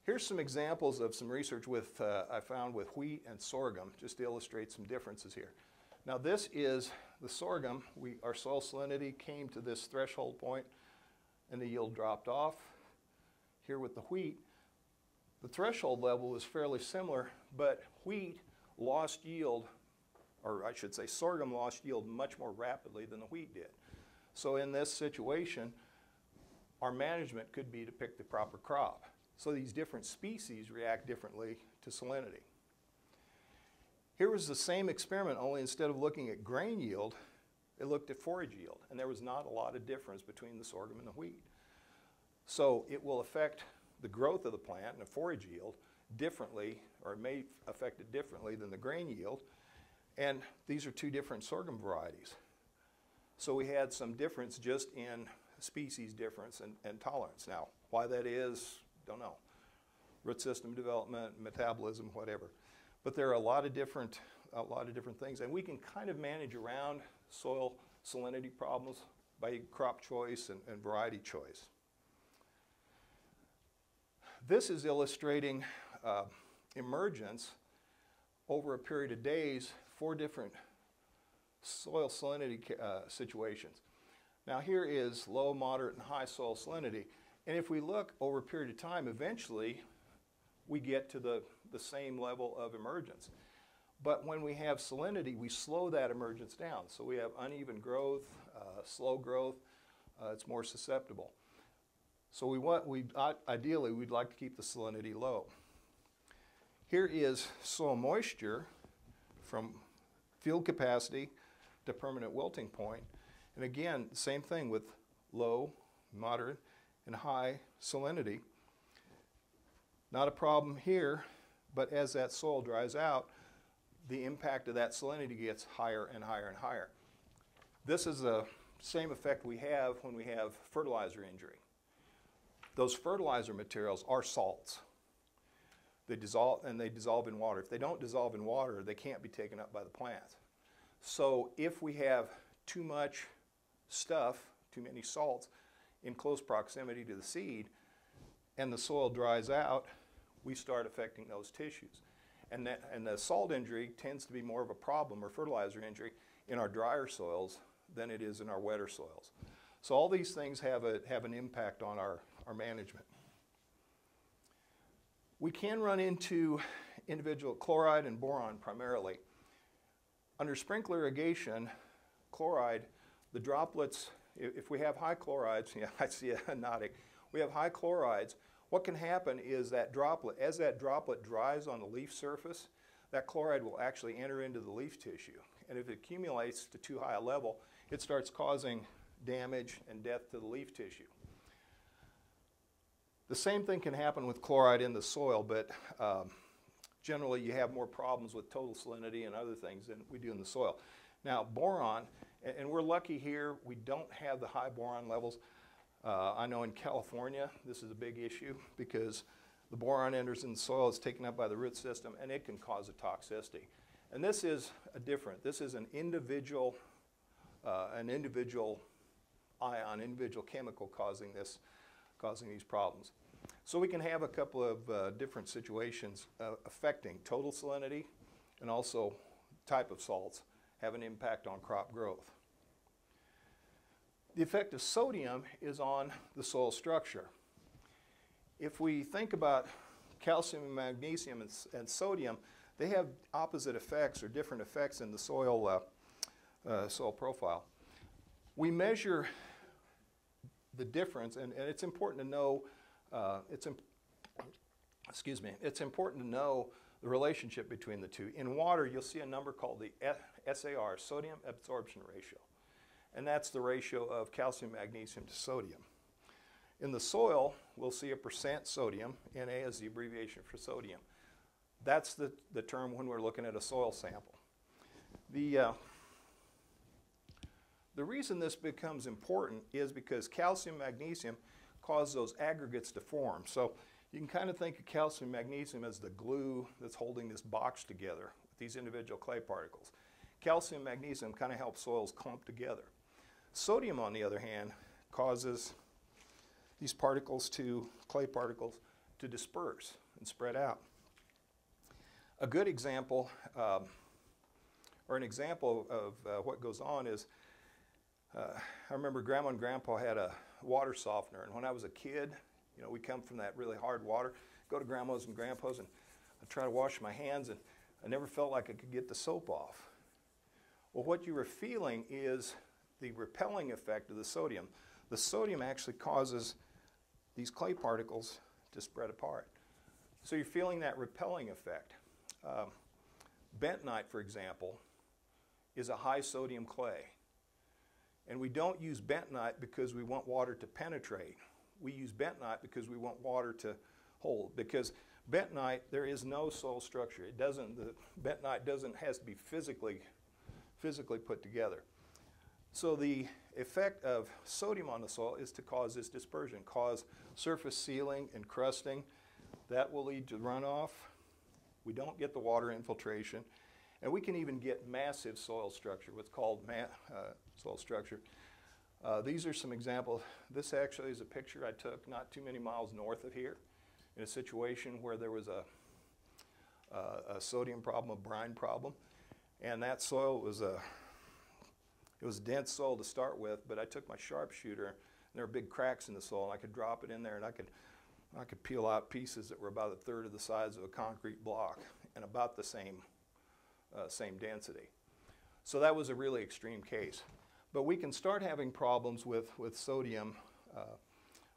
Speaker 1: Here's some examples of some research with, uh, I found with wheat and sorghum, just to illustrate some differences here. Now this is the sorghum. We, our soil salinity came to this threshold point and the yield dropped off. Here with the wheat, the threshold level was fairly similar, but wheat lost yield, or I should say sorghum lost yield much more rapidly than the wheat did. So in this situation, our management could be to pick the proper crop. So these different species react differently to salinity. Here was the same experiment, only instead of looking at grain yield, it looked at forage yield, and there was not a lot of difference between the sorghum and the wheat. So it will affect the growth of the plant and the forage yield differently, or it may affect it differently than the grain yield. And these are two different sorghum varieties. So we had some difference just in species difference and, and tolerance. Now, why that is, don't know. Root system development, metabolism, whatever. But there are a lot of different, a lot of different things, and we can kind of manage around soil salinity problems by crop choice and, and variety choice. This is illustrating uh, emergence over a period of days, four different soil salinity uh, situations. Now here is low, moderate, and high soil salinity. And if we look over a period of time, eventually we get to the, the same level of emergence. But when we have salinity, we slow that emergence down. So we have uneven growth, uh, slow growth, uh, it's more susceptible. So we want, we, ideally, we'd like to keep the salinity low. Here is soil moisture from field capacity to permanent wilting point. And again, same thing with low, moderate, and high salinity. Not a problem here, but as that soil dries out, the impact of that salinity gets higher and higher and higher. This is the same effect we have when we have fertilizer injury. Those fertilizer materials are salts. They dissolve and they dissolve in water. If they don't dissolve in water, they can't be taken up by the plant. So if we have too much stuff, too many salts in close proximity to the seed, and the soil dries out, we start affecting those tissues. And, that, and the salt injury tends to be more of a problem or fertilizer injury in our drier soils than it is in our wetter soils. So all these things have, a, have an impact on our, our management. We can run into individual chloride and boron primarily. Under sprinkler irrigation, chloride, the droplets, if we have high chlorides, [LAUGHS] yeah, I see a nodding. We have high chlorides. What can happen is that droplet, as that droplet dries on the leaf surface, that chloride will actually enter into the leaf tissue. And if it accumulates to too high a level, it starts causing damage and death to the leaf tissue. The same thing can happen with chloride in the soil, but um, generally you have more problems with total salinity and other things than we do in the soil. Now, boron, and, and we're lucky here, we don't have the high boron levels. Uh, I know in California this is a big issue because the boron enters in the soil, it's taken up by the root system, and it can cause a toxicity. And this is a different, this is an individual, uh, an individual ion, individual chemical causing this, causing these problems. So we can have a couple of uh, different situations uh, affecting total salinity and also type of salts have an impact on crop growth. The effect of sodium is on the soil structure. If we think about calcium and magnesium and, and sodium, they have opposite effects or different effects in the soil, uh, uh, soil profile. We measure the difference, and, and it's important to know uh, it's excuse me, it's important to know the relationship between the two. In water, you'll see a number called the SAR, sodium absorption ratio, and that's the ratio of calcium, magnesium to sodium. In the soil, we'll see a percent sodium, Na is the abbreviation for sodium. That's the, the term when we're looking at a soil sample. The, uh, the reason this becomes important is because calcium, magnesium cause those aggregates to form. So you can kind of think of calcium, magnesium as the glue that's holding this box together with these individual clay particles. Calcium, magnesium kind of help soils clump together. Sodium, on the other hand, causes these particles to, clay particles, to disperse and spread out. A good example, um, or an example of uh, what goes on is uh, I remember grandma and grandpa had a water softener, and when I was a kid, you know, we come from that really hard water, go to grandma's and grandpa's, and I try to wash my hands, and I never felt like I could get the soap off. Well, what you were feeling is the repelling effect of the sodium. The sodium actually causes these clay particles to spread apart. So you're feeling that repelling effect. Um, bentonite, for example, is a high sodium clay. And we don't use bentonite because we want water to penetrate. We use bentonite because we want water to hold. Because bentonite, there is no soil structure. It doesn't, the bentonite doesn't, has to be physically, physically put together. So the effect of sodium on the soil is to cause this dispersion, cause surface sealing and crusting. That will lead to runoff. We don't get the water infiltration. And we can even get massive soil structure, what's called uh, soil structure. Uh, these are some examples. This actually is a picture I took not too many miles north of here in a situation where there was a, uh, a sodium problem, a brine problem. And that soil was a, it was dense soil to start with, but I took my sharpshooter and there were big cracks in the soil and I could drop it in there and I could, I could peel out pieces that were about a third of the size of a concrete block and about the same uh, same density. So that was a really extreme case. But we can start having problems with, with sodium uh,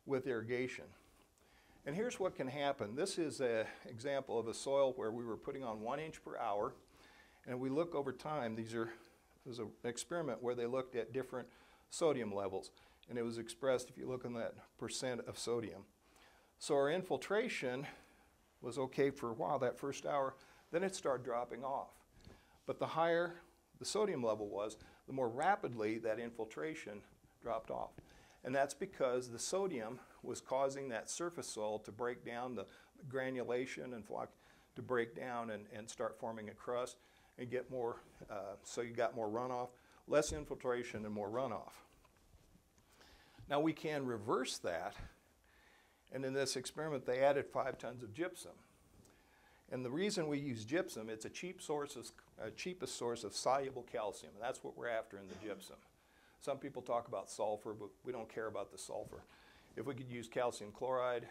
Speaker 1: with irrigation. And here's what can happen. This is an example of a soil where we were putting on one inch per hour, and we look over time. These are there's an experiment where they looked at different sodium levels, and it was expressed if you look on that percent of sodium. So our infiltration was okay for a while, that first hour, then it started dropping off. But the higher the sodium level was, the more rapidly that infiltration dropped off. And that's because the sodium was causing that surface soil to break down, the granulation and floc to break down and, and start forming a crust and get more, uh, so you got more runoff, less infiltration and more runoff. Now we can reverse that, and in this experiment they added five tons of gypsum. And the reason we use gypsum, it's a cheap source of, cheapest source of soluble calcium. And that's what we're after in the gypsum. Some people talk about sulfur, but we don't care about the sulfur. If we could use calcium chloride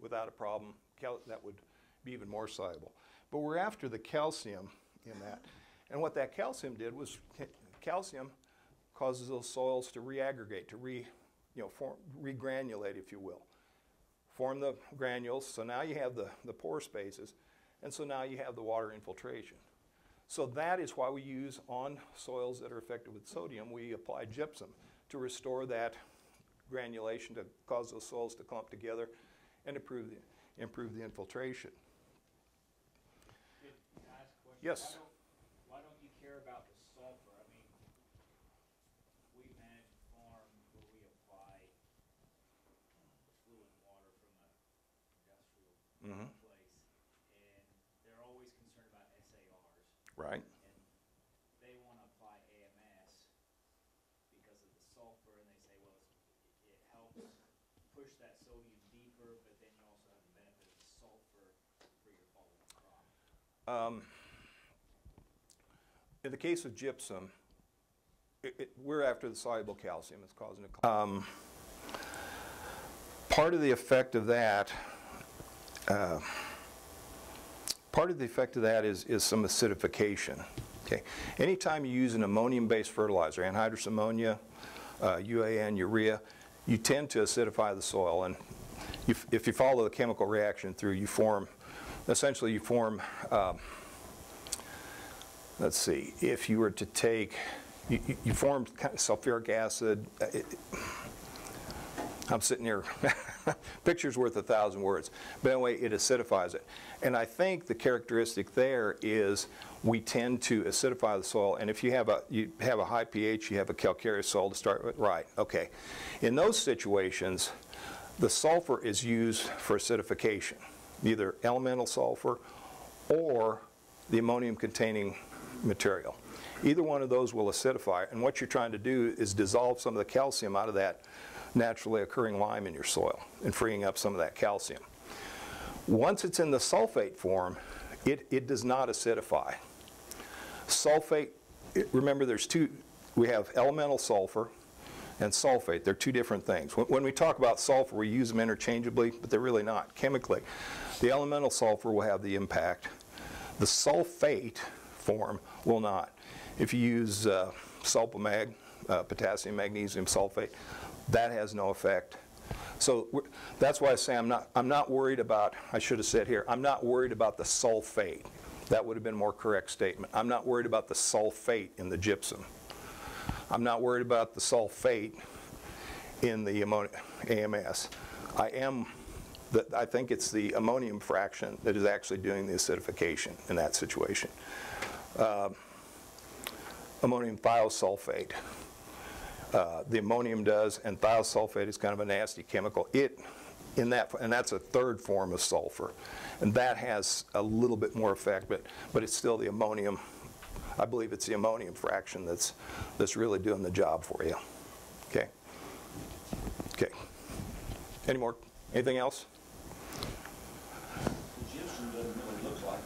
Speaker 1: without a problem, that would be even more soluble. But we're after the calcium in that. And what that calcium did was calcium causes those soils to reaggregate, to re, you know, form, regranulate, if you will. Form the granules, so now you have the, the pore spaces and so now you have the water infiltration. So that is why we use on soils that are affected with sodium, we apply gypsum to restore that granulation to cause those soils to clump together and improve the, improve the infiltration.
Speaker 3: Can I ask a question?
Speaker 1: Yes.
Speaker 3: Why don't, why don't you care about the sulfur? I mean, we manage a farm where we apply fluid water from a industrial
Speaker 1: Mhm.
Speaker 3: place, and they're always concerned about SARs,
Speaker 1: Right?
Speaker 3: and they wanna apply AMS because of the sulfur, and they say, well, it's, it helps push that sodium deeper, but then you also have the benefit of the sulfur for your following crop.
Speaker 1: Um, in the case of gypsum, it, it, we're after the soluble calcium. It's causing a. Um, part of the effect of that, uh, part of the effect of that is, is some acidification. Okay. Anytime you use an ammonium-based fertilizer, anhydrous ammonia, uh, UAN, urea, you tend to acidify the soil. And you, if you follow the chemical reaction through, you form, essentially you form, um, let's see, if you were to take, you, you- you form kind of sulfuric acid. uh, it- I'm sitting here, [LAUGHS] picture's worth a thousand words. But anyway, it acidifies it. And I think the characteristic there is we tend to acidify the soil. And if you have a, you have a high pH, you have a calcareous soil to start with, right, okay. In those situations, the sulfur is used for acidification, either elemental sulfur or the ammonium-containing material. Either one of those will acidify, and what you're trying to do is dissolve some of the calcium out of that naturally occurring lime in your soil and freeing up some of that calcium. Once it's in the sulfate form, it, it does not acidify. Sulfate, it- remember there's two, we have elemental sulfur and sulfate. They're two different things. When, when we talk about sulfur, we use them interchangeably, but they're really not chemically. The elemental sulfur will have the impact. The sulfate form will not. If you use uh, uh, potassium magnesium sulfate, that has no effect. So that's why I say I'm not, I'm not worried about, I should have said here, I'm not worried about the sulfate. That would have been a more correct statement. I'm not worried about the sulfate in the gypsum. I'm not worried about the sulfate in the AMS. I am, the- I think it's the ammonium fraction that is actually doing the acidification in that situation. Um, Ammonium thiosulfate. Uh, The ammonium does, and thiosulfate is kind of a nasty chemical. It, in that, and that's a third form of sulfur. And that has a little bit more effect, but, but it's still the ammonium, I believe it's the ammonium fraction that's, that's really doing the job for you. Okay? Okay. Any more, anything else?
Speaker 4: Doesn't really look like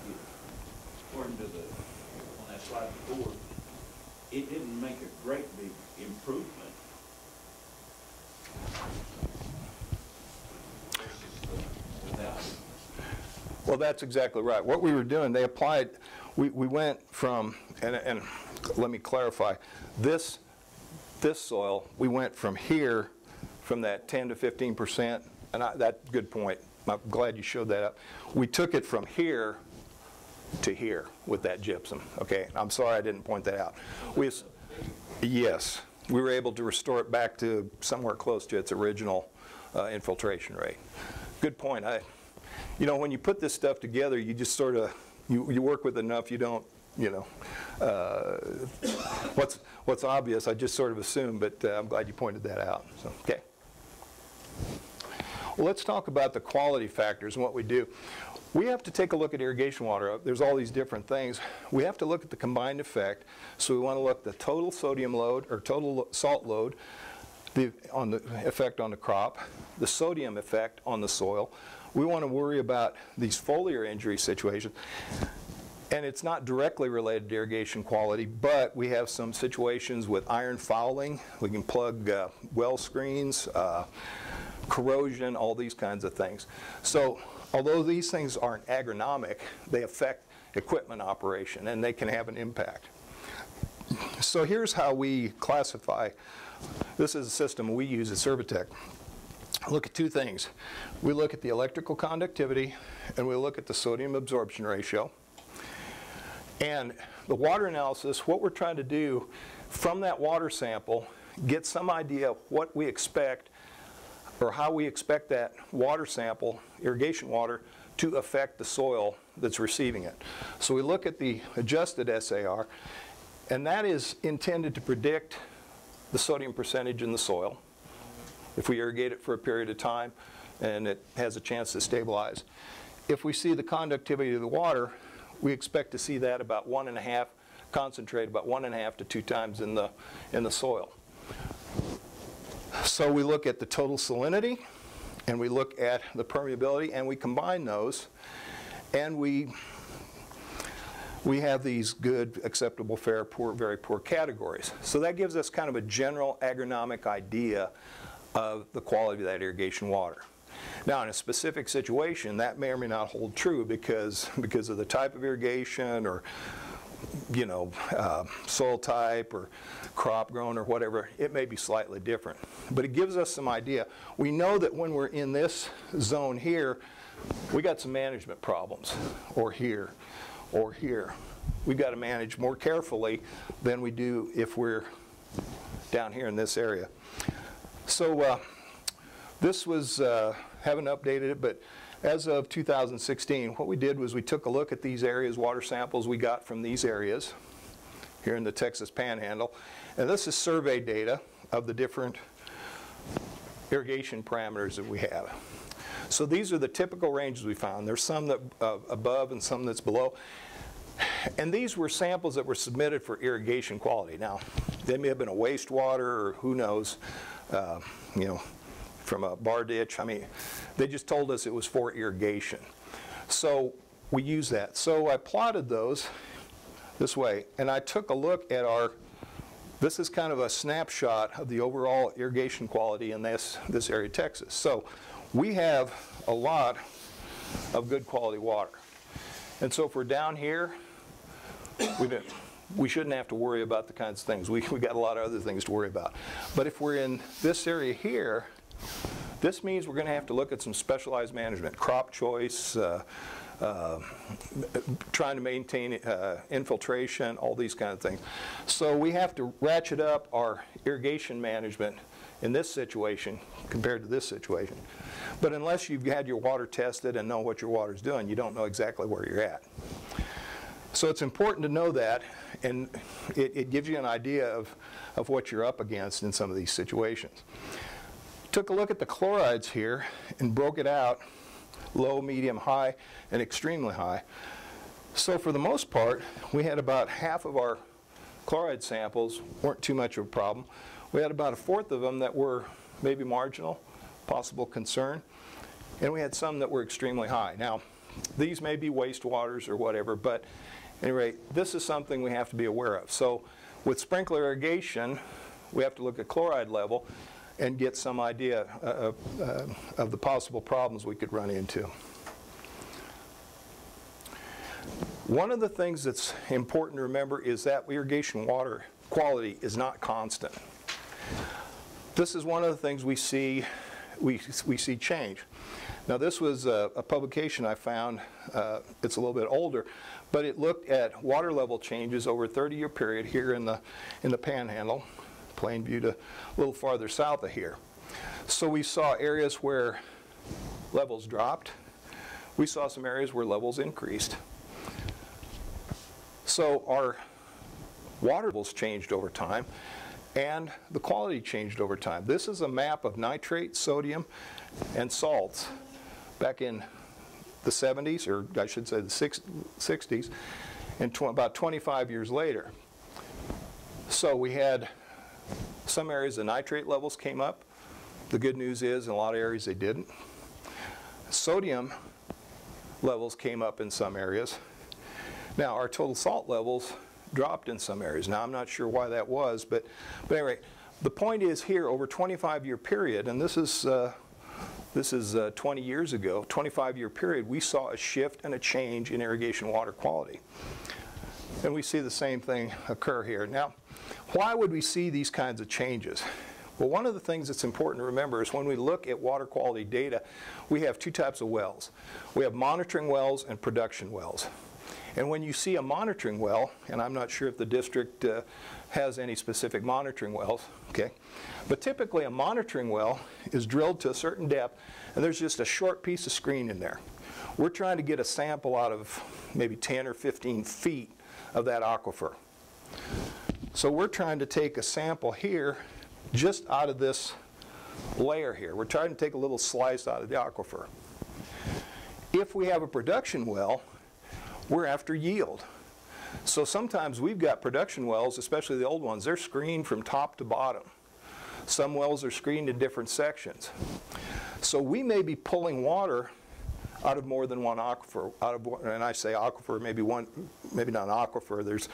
Speaker 4: according to the, on that slide before, it didn't make a great big improvement. Versus the- without it.
Speaker 1: Well, that's exactly right. What we were doing, they applied, we, we went from, and, and let me clarify, this, this soil, we went from here, from that 10 to 15 percent, and I, that, good point. I'm glad you showed that up. We took it from here to here with that gypsum, okay? I'm sorry I didn't point that out. We, yes, we were able to restore it back to somewhere close to its original uh, infiltration rate. Good point. I, you know, when you put this stuff together, you just sort of, you, you work with enough, you don't, you know, uh, what's, what's obvious, I just sort of assume, but uh, I'm glad you pointed that out, so, okay. Well, let's talk about the quality factors and what we do. We have to take a look at irrigation water. There's all these different things. We have to look at the combined effect. So we want to look at the total sodium load or total salt load, the, on the effect on the crop, the sodium effect on the soil. We want to worry about these foliar injury situations. And it's not directly related to irrigation quality, but we have some situations with iron fouling. We can plug uh, well screens, uh, corrosion, all these kinds of things. So although these things aren't agronomic, they affect equipment operation and they can have an impact. So here's how we classify. This is a system we use at Servi-Tech. Look at two things. We look at the electrical conductivity and we look at the sodium absorption ratio. And the water analysis, what we're trying to do from that water sample, get some idea of what we expect or how we expect that water sample, irrigation water, to affect the soil that's receiving it. So we look at the adjusted SAR, and that is intended to predict the sodium percentage in the soil. If we irrigate it for a period of time and it has a chance to stabilize. If we see the conductivity of the water, we expect to see that about one and a half, concentrate about one and a half to two times in the, in the soil. So we look at the total salinity, and we look at the permeability, and we combine those, and we, we have these good, acceptable, fair, poor, very poor categories. So that gives us kind of a general agronomic idea of the quality of that irrigation water. Now, in a specific situation, that may or may not hold true because, because of the type of irrigation or, you know, uh, soil type or crop grown or whatever, it may be slightly different. But it gives us some idea. We know that when we're in this zone here, we got some management problems, or here, or here. We've got to manage more carefully than we do if we're down here in this area. So uh, This was, uh, haven't updated it, but as of 2016, what we did was we took a look at these areas, water samples we got from these areas here in the Texas Panhandle. And this is survey data of the different irrigation parameters that we have. So these are the typical ranges we found. There's some that uh, above and some that's below. And these were samples that were submitted for irrigation quality. Now, they may have been a wastewater or who knows, uh, you know, from a bar ditch. I mean, they just told us it was for irrigation. So we use that. So I plotted those this way, and I took a look at our, this is kind of a snapshot of the overall irrigation quality in this, this area of Texas. So we have a lot of good quality water. And so if we're down here, we don't, we shouldn't have to worry about the kinds of things. We, we got a lot of other things to worry about. But if we're in this area here, this means we're going to have to look at some specialized management, crop choice, uh, uh, trying to maintain uh, infiltration, all these kind of things. So we have to ratchet up our irrigation management in this situation compared to this situation. But unless you've had your water tested and know what your water's doing, you don't know exactly where you're at. So it's important to know that, and it, it gives you an idea of, of what you're up against in some of these situations. Took a look at the chlorides here and broke it out low, medium, high, and extremely high. So for the most part, we had about half of our chloride samples weren't too much of a problem. We had about a fourth of them that were maybe marginal, possible concern, and we had some that were extremely high. Now, these may be wastewaters or whatever, but anyway, this is something we have to be aware of. So with sprinkler irrigation, we have to look at chloride level and get some idea uh, uh, of the possible problems we could run into. One of the things that's important to remember is that irrigation water quality is not constant. This is one of the things we see, we, we see change. Now this was a, a publication I found, uh, it's a little bit older, but it looked at water level changes over a 30-year period here in the, in the Panhandle, Plainview to a little farther south of here. So we saw areas where levels dropped. We saw some areas where levels increased. So our water levels changed over time and the quality changed over time. This is a map of nitrate, sodium, and salts back in the 70s, or I should say the 60s, and tw about 25 years later. So we had some areas the nitrate levels came up. The good news is in a lot of areas they didn't. Sodium levels came up in some areas. Now our total salt levels dropped in some areas. Now I'm not sure why that was, but, but anyway, the point is here over 25 year period, and this is, uh, this is uh, 20 years ago, 25 year period, we saw a shift and a change in irrigation water quality. And we see the same thing occur here. Now, why would we see these kinds of changes? Well, one of the things that's important to remember is when we look at water quality data, we have two types of wells. We have monitoring wells and production wells. And when you see a monitoring well, and I'm not sure if the district uh, has any specific monitoring wells, okay, but typically a monitoring well is drilled to a certain depth and there's just a short piece of screen in there. We're trying to get a sample out of maybe 10 or 15 feet of that aquifer. So we're trying to take a sample here just out of this layer here. We're trying to take a little slice out of the aquifer. If we have a production well, we're after yield. So sometimes we've got production wells, especially the old ones, they're screened from top to bottom. Some wells are screened in different sections. So we may be pulling water out of more than one aquifer. Out of, and I say aquifer, maybe one, maybe not an aquifer. There's,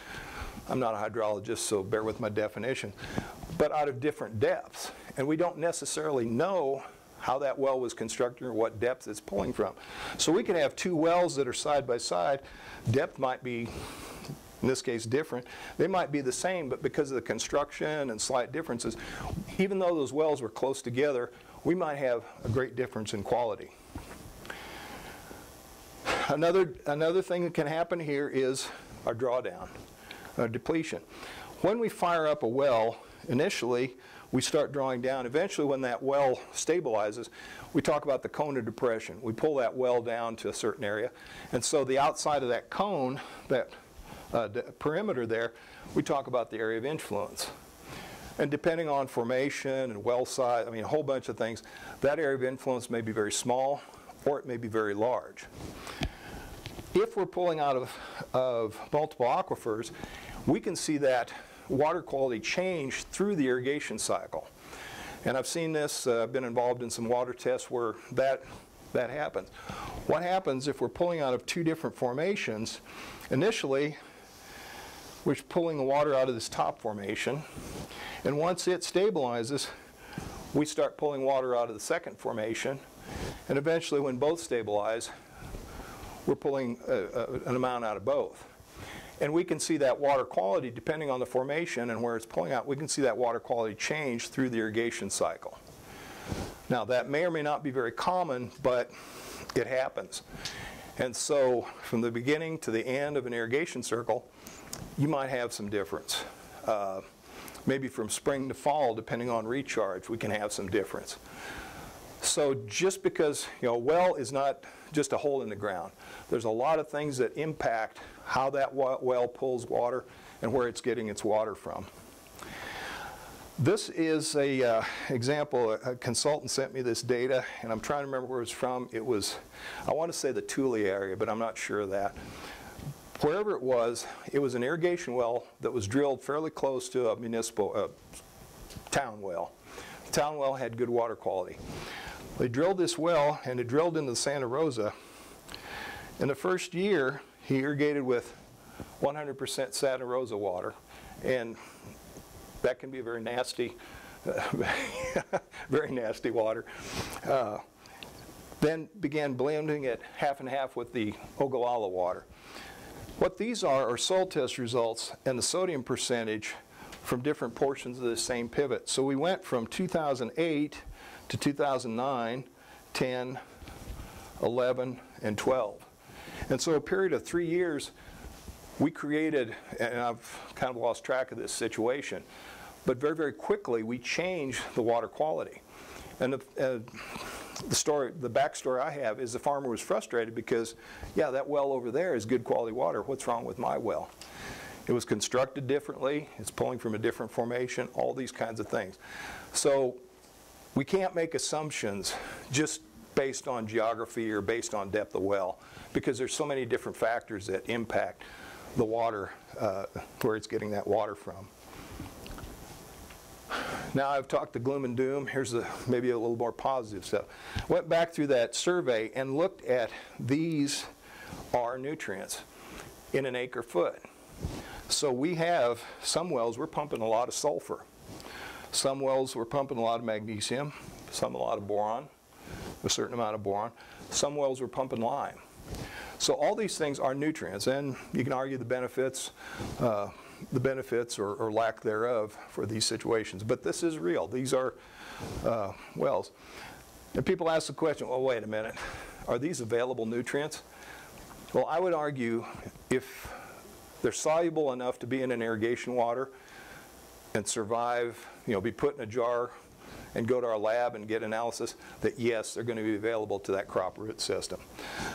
Speaker 1: I'm not a hydrologist, so bear with my definition. But out of different depths, and we don't necessarily know how that well was constructed or what depth it's pulling from. So we can have two wells that are side by side. Depth might be, in this case, different. They might be the same, but because of the construction and slight differences, even though those wells were close together, we might have a great difference in quality. Another, another thing that can happen here is our drawdown, our depletion. When we fire up a well, initially, we start drawing down. Eventually, when that well stabilizes, we talk about the cone of depression. We pull that well down to a certain area. And so the outside of that cone, that uh, the perimeter there, we talk about the area of influence. And depending on formation and well size, I mean, a whole bunch of things, that area of influence may be very small or it may be very large. If we're pulling out of, of multiple aquifers, we can see that water quality change through the irrigation cycle. And I've seen this, uh, I've been involved in some water tests where that, that happens. What happens if we're pulling out of two different formations? Initially, we're pulling the water out of this top formation, and once it stabilizes, we start pulling water out of the second formation, and eventually when both stabilize, we're pulling uh, uh, an amount out of both. And we can see that water quality, depending on the formation and where it's pulling out, we can see that water quality change through the irrigation cycle. Now, that may or may not be very common, but it happens. And so, from the beginning to the end of an irrigation circle, you might have some difference. Uh, maybe from spring to fall, depending on recharge, we can have some difference. So just because, you know, well is not just a hole in the ground. There's a lot of things that impact how that well pulls water and where it's getting its water from. This is a uh, example, a consultant sent me this data, and I'm trying to remember where it was from. It was, I want to say the Tulia area, but I'm not sure of that. Wherever it was, it was an irrigation well that was drilled fairly close to a municipal uh, town well. The town well had good water quality. They drilled this well, and it drilled into the Santa Rosa. In the first year, he irrigated with 100% Santa Rosa water, and that can be a very nasty, [LAUGHS] very nasty water. Uh, then began blending it half and half with the Ogallala water. What these are are soil test results and the sodium percentage from different portions of the same pivot. So we went from 2008 to 2009, 10, 11, and 12. And so a period of three years, we created, and I've kind of lost track of this situation, but very, very quickly we changed the water quality. And the, uh, the story, the backstory I have is the farmer was frustrated because, yeah, that well over there is good quality water. What's wrong with my well? It was constructed differently. It's pulling from a different formation. All these kinds of things. So we can't make assumptions just based on geography or based on depth of well because there's so many different factors that impact the water, uh, where it's getting that water from. Now I've talked the gloom and doom. Here's maybe a little more positive stuff. Went back through that survey and looked at these are nutrients in an acre foot. So we have some wells, we're pumping a lot of sulfur. Some wells we're pumping a lot of magnesium, some a lot of boron, a certain amount of boron. Some wells we're pumping lime. So all these things are nutrients, and you can argue the benefits, uh, the benefits or, or, lack thereof for these situations. But this is real. These are uh, wells. And people ask the question, well, wait a minute, are these available nutrients? Well, I would argue if they're soluble enough to be in an irrigation water and survive, you know, be put in a jar and go to our lab and get analysis, that yes, they're going to be available to that crop root system.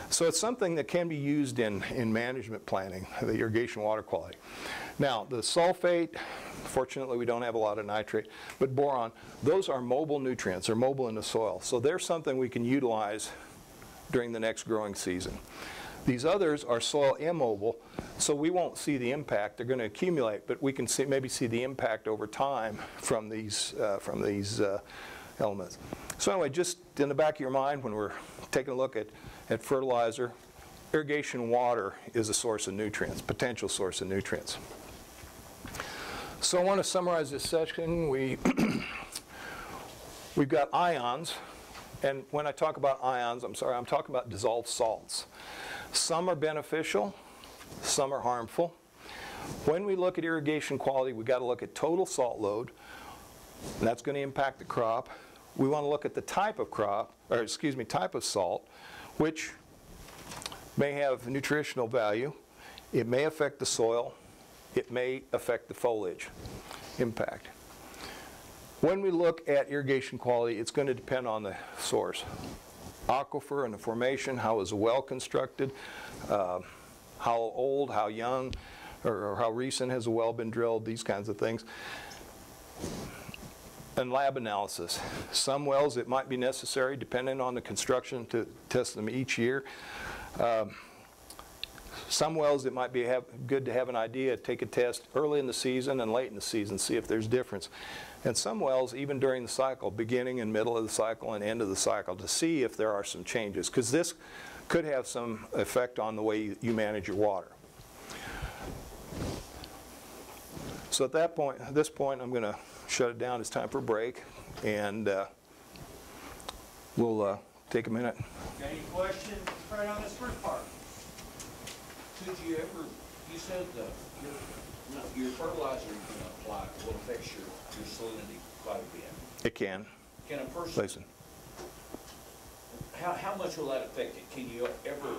Speaker 1: So it's something that can be used in, in management planning, the irrigation water quality. Now, the sulfate, fortunately we don't have a lot of nitrate, but boron, those are mobile nutrients, they're mobile in the soil. So they're something we can utilize during the next growing season. These others are soil immobile, so we won't see the impact. They're going to accumulate, but we can see, maybe see the impact over time from these, uh, from these uh, elements. So anyway, just in the back of your mind when we're taking a look at, at fertilizer, irrigation water is a source of nutrients, potential source of nutrients. So I want to summarize this section. We, [CLEARS THROAT] we've got ions, and when I talk about ions, I'm sorry, I'm talking about dissolved salts. Some are beneficial, some are harmful. When we look at irrigation quality, we've got to look at total salt load, and that's going to impact the crop. We want to look at the type of crop, or excuse me, type of salt, which may have nutritional value. It may affect the soil. It may affect the foliage impact. When we look at irrigation quality, it's going to depend on the source. Aquifer and the formation, how is the well constructed, uh, how old, how young, or or how recent has the well been drilled, these kinds of things. And lab analysis. Some wells, it might be necessary, depending on the construction, to test them each year. Um, Some wells, it might be have, good to have an idea, take a test early in the season and late in the season, see if there's difference. And some wells, even during the cycle, beginning and middle of the cycle and end of the cycle, to see if there are some changes, because this could have some effect on the way you- manage your water. So at that point, at this point, I'm going to shut it down. It's time for a break, and uh, we'll uh, take a minute.
Speaker 4: Any questions, Fred, on this first part? Could you ever, you said the, your, your fertilizer you can apply will affect your, your salinity quite a bit.
Speaker 1: It can.
Speaker 4: Can a person,
Speaker 1: Listen.
Speaker 4: how, how much will that affect it? Can you ever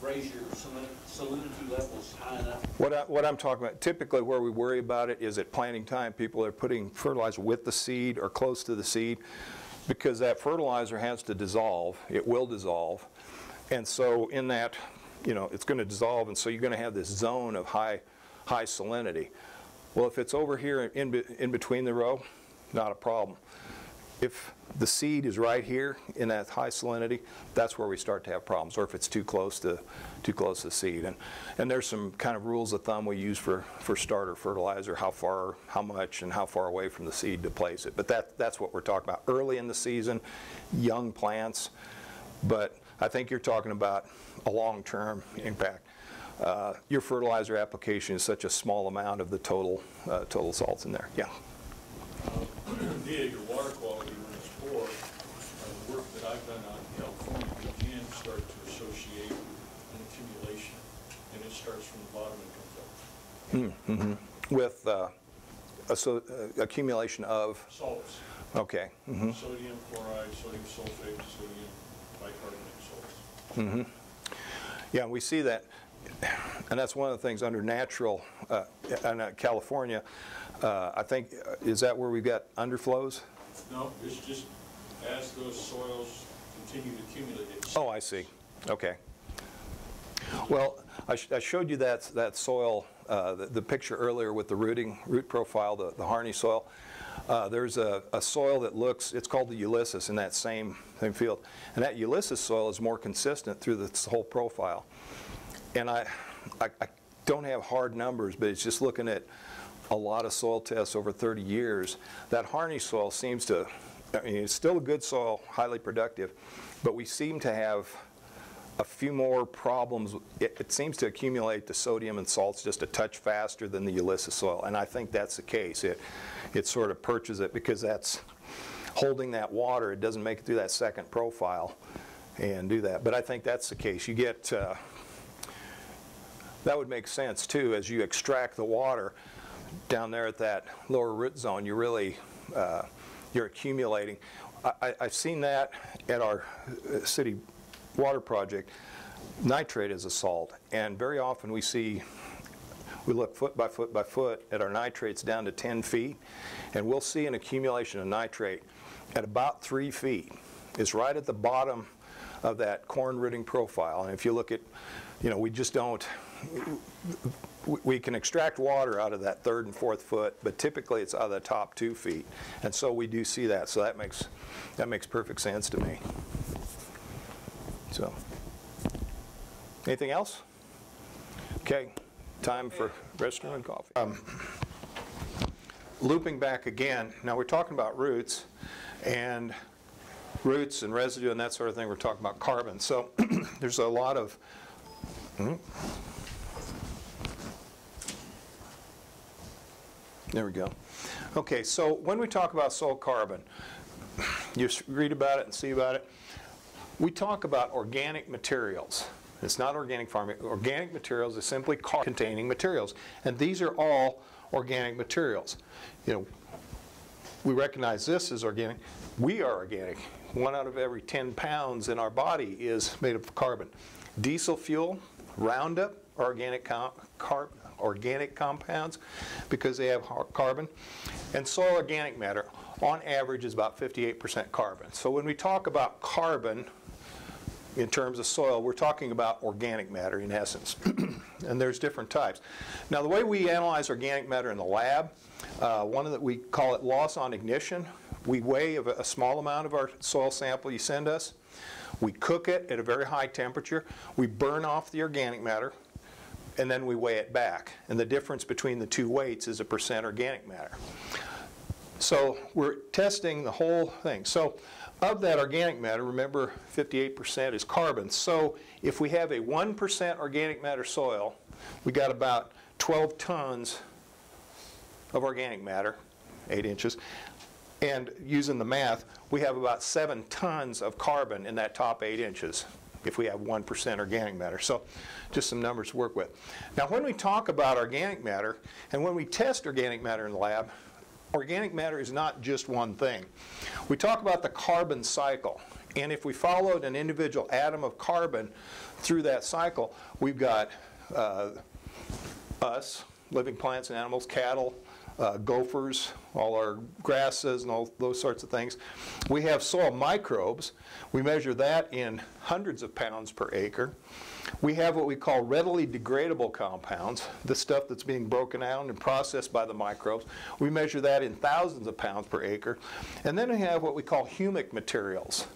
Speaker 4: raise your salinity levels high enough?
Speaker 1: What, I, what I'm talking about, typically where we worry about it is at planting time, people are putting fertilizer with the seed or close to the seed because that fertilizer has to dissolve. It will dissolve. And so in that, you know, it's going to dissolve, and so you're going to have this zone of high, high salinity. Well, if it's over here in, in between the row, not a problem. If the seed is right here in that high salinity, that's where we start to have problems, or if it's too close to, too close to seed. And, and there's some kind of rules of thumb we use for, for starter fertilizer, how far, how much, and how far away from the seed to place it. But that, that's what we're talking about. Early in the season, young plants, but I think you're talking about a long-term impact. Uh, Your fertilizer application is such a small amount of the total, uh, total salts in there. Yeah.
Speaker 2: Yeah, your water quality when it's poor, uh, the work that I've done out in California, we can start to associate an accumulation, and it starts from the bottom and comes up.
Speaker 1: With uh, a so- uh, accumulation of,
Speaker 2: Salts,
Speaker 1: okay. mhm.
Speaker 2: sodium chloride, sodium sulfate, sodium bicarbonate salts.
Speaker 1: Yeah, we see that, and that's one of the things under natural, uh, in uh, California, uh, I think, is that where we've got underflows?
Speaker 2: No, it's just as those soils continue to accumulate.
Speaker 1: Oh, I see, okay. Well, I sh- I showed you that, that soil, uh, the the picture earlier with the rooting, root profile, the the Harney soil. Uh, There's a a soil that looks, it's called the Ulysses in that same, same field. And that Ulysses soil is more consistent through this whole profile. And I, I I don't have hard numbers, but it's just looking at a lot of soil tests over 30 years. That Harney soil seems to, I mean, it's still a good soil, highly productive, but we seem to have a few more problems. It, it seems to accumulate the sodium and salts just a touch faster than the Ulysses soil, and I think that's the case. It, it sort of perches it because that's holding that water. It doesn't make it through that second profile and do that. But I think that's the case. You get, uh, that would make sense too, as you extract the water down there at that lower root zone, you really, uh, you're accumulating. I, I've seen that at our uh, city water project. Nitrate is a salt, and very often we see, we look foot by foot by foot at our nitrates down to 10 feet, and we'll see an accumulation of nitrate at about three feet. It's right at the bottom of that corn rooting profile, and if you look at, you know, we just don't, we- can extract water out of that third and fourth foot, but typically it's out of the top two feet. And so we do see that, so that makes, that makes perfect sense to me. So, anything else? Okay, time for restroom and coffee. Um, Looping back again, now we're talking about roots, and roots and residue and that sort of thing, we're talking about carbon. So [CLEARS THROAT] there's a lot of, hmm? There we go. Okay, so when we talk about soil carbon, you read about it and see about it. We talk about organic materials. It's not organic farming. Organic materials is simply carbon containing materials. And these are all organic materials. You know, we recognize this as organic. We are organic. One out of every 10 pounds in our body is made of carbon. Diesel fuel, Roundup, organic, co- car- organic compounds because they have carbon. And soil organic matter, on average, is about 58% carbon. So when we talk about carbon, in terms of soil, we're talking about organic matter in essence. [CLEARS THROAT] and there's different types. Now, the way we analyze organic matter in the lab, uh, one of the, we call it loss on ignition. We weigh a small amount of our soil sample you send us. We cook it at a very high temperature. We burn off the organic matter, and then we weigh it back. And the difference between the two weights is a percent organic matter. So we're testing the whole thing. So of that organic matter, remember 58% is carbon. So if we have a 1% organic matter soil, we got about 12 tons of organic matter, 8 inches. And using the math, we have about 7 tons of carbon in that top 8 inches if we have 1% organic matter. So just some numbers to work with. Now when we talk about organic matter, and when we test organic matter in the lab, organic matter is not just one thing. We talk about the carbon cycle. And if we followed an individual atom of carbon through that cycle, we've got uh, us, living plants and animals, cattle, uh, gophers, all our grasses and all those sorts of things. We have soil microbes. We measure that in hundreds of pounds per acre. We have what we call readily degradable compounds, the stuff that's being broken down and processed by the microbes. We measure that in thousands of pounds per acre. And then we have what we call humic materials.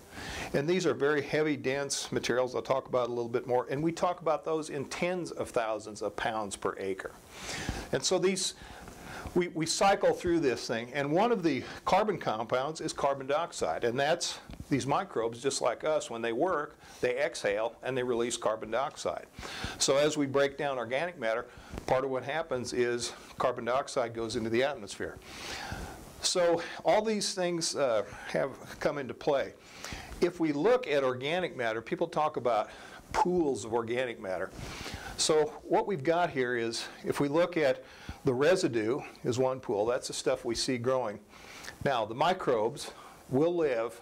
Speaker 1: And these are very heavy, dense materials I'll talk about a little bit more. And we talk about those in tens of thousands of pounds per acre. And so these, we, we cycle through this thing. And one of the carbon compounds is carbon dioxide. And that's these microbes, just like us, when they work, they exhale and they release carbon dioxide. So as we break down organic matter, part of what happens is carbon dioxide goes into the atmosphere. So all these things uh, have come into play. If we look at organic matter, people talk about pools of organic matter. So what we've got here is, if we look at the residue is one pool, that's the stuff we see growing. Now the microbes will live,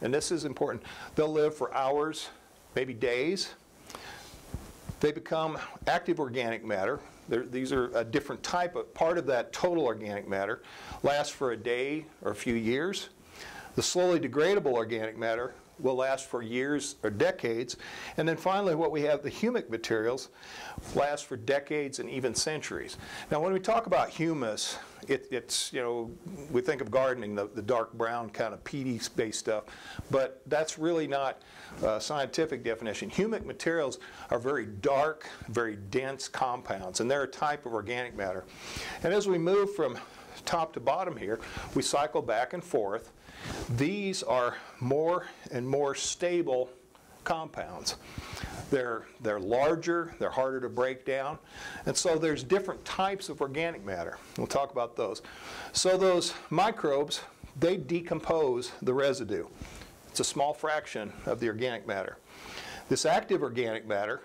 Speaker 1: and this is important, they'll live for hours, maybe days. They become active organic matter. They're, these are a different type of, part of that total organic matter, lasts for a day or a few years. The slowly degradable organic matter will last for years or decades. And then finally, what we have, the humic materials, last for decades and even centuries. Now, when we talk about humus, it, it's, you know, we think of gardening, the, the dark brown kind of peaty-based stuff, but that's really not a scientific definition. Humic materials are very dark, very dense compounds, and they're a type of organic matter. And as we move from top to bottom here, we cycle back and forth. These are more and more stable compounds. They're, they're larger, they're harder to break down, and so there's different types of organic matter. We'll talk about those. So those microbes, they decompose the residue. It's a small fraction of the organic matter. This active organic matter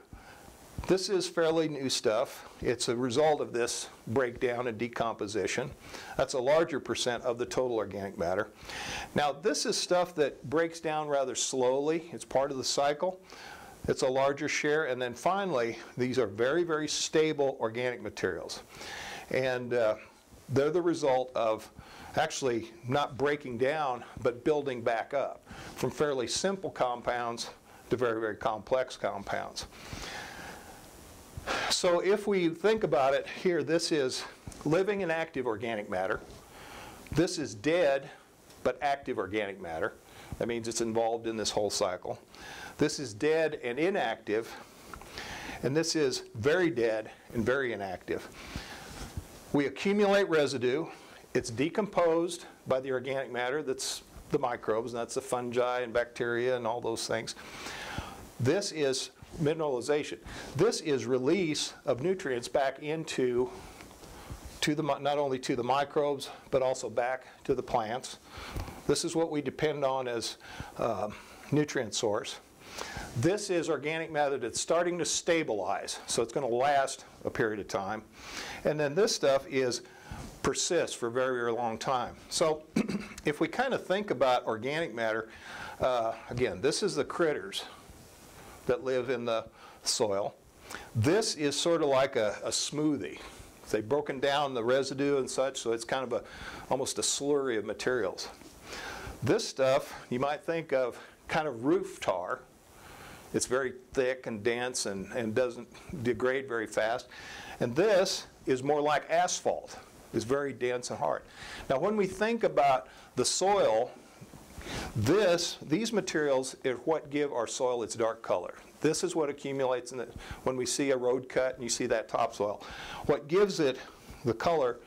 Speaker 1: this is fairly new stuff. It's a result of this breakdown and decomposition. That's a larger percent of the total organic matter. Now, this is stuff that breaks down rather slowly. It's part of the cycle. It's a larger share. And then finally, these are very, very stable organic materials. And uh, they're the result of actually not breaking down, but building back up from fairly simple compounds to very, very complex compounds. So if we think about it here, this is living and active organic matter. This is dead but active organic matter. That means it's involved in this whole cycle. This is dead and inactive. And this is very dead and very inactive. We accumulate residue. It's decomposed by the organic matter that's the microbes, and that's the fungi and bacteria and all those things. This is mineralization. This is release of nutrients back into to the, not only to the microbes, but also back to the plants. This is what we depend on as uh, nutrient source. This is organic matter that's starting to stabilize, so it's going to last a period of time. And then this stuff is persists for a very, very long time. So [CLEARS THROAT] if we kind of think about organic matter, uh, again, this is the critters that live in the soil. This is sort of like a, a smoothie. They've broken down the residue and such, so it's kind of a, almost a slurry of materials. This stuff, you might think of kind of roof tar. It's very thick and dense and, and doesn't degrade very fast. And this is more like asphalt. It's very dense and hard. Now, when we think about the soil, this, these materials are what give our soil its dark color. This is what accumulates in the, when we see a road cut and you see that topsoil. What gives it the color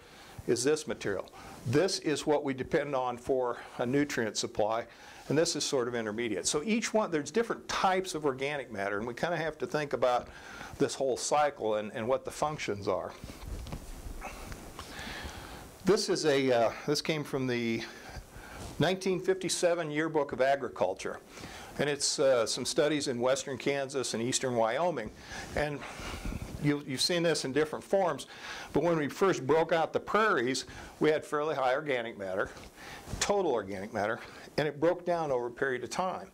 Speaker 1: is this material. This is what we depend on for a nutrient supply, and this is sort of intermediate. So each one, there's different types of organic matter, and we kind of have to think about this whole cycle and, and what the functions are. This is a, uh, this came from the 1957 Yearbook of Agriculture. And it's uh, some studies in western Kansas and eastern Wyoming. And you, you've seen this in different forms, but when we first broke out the prairies, we had fairly high organic matter, total organic matter, and it broke down over a period of time.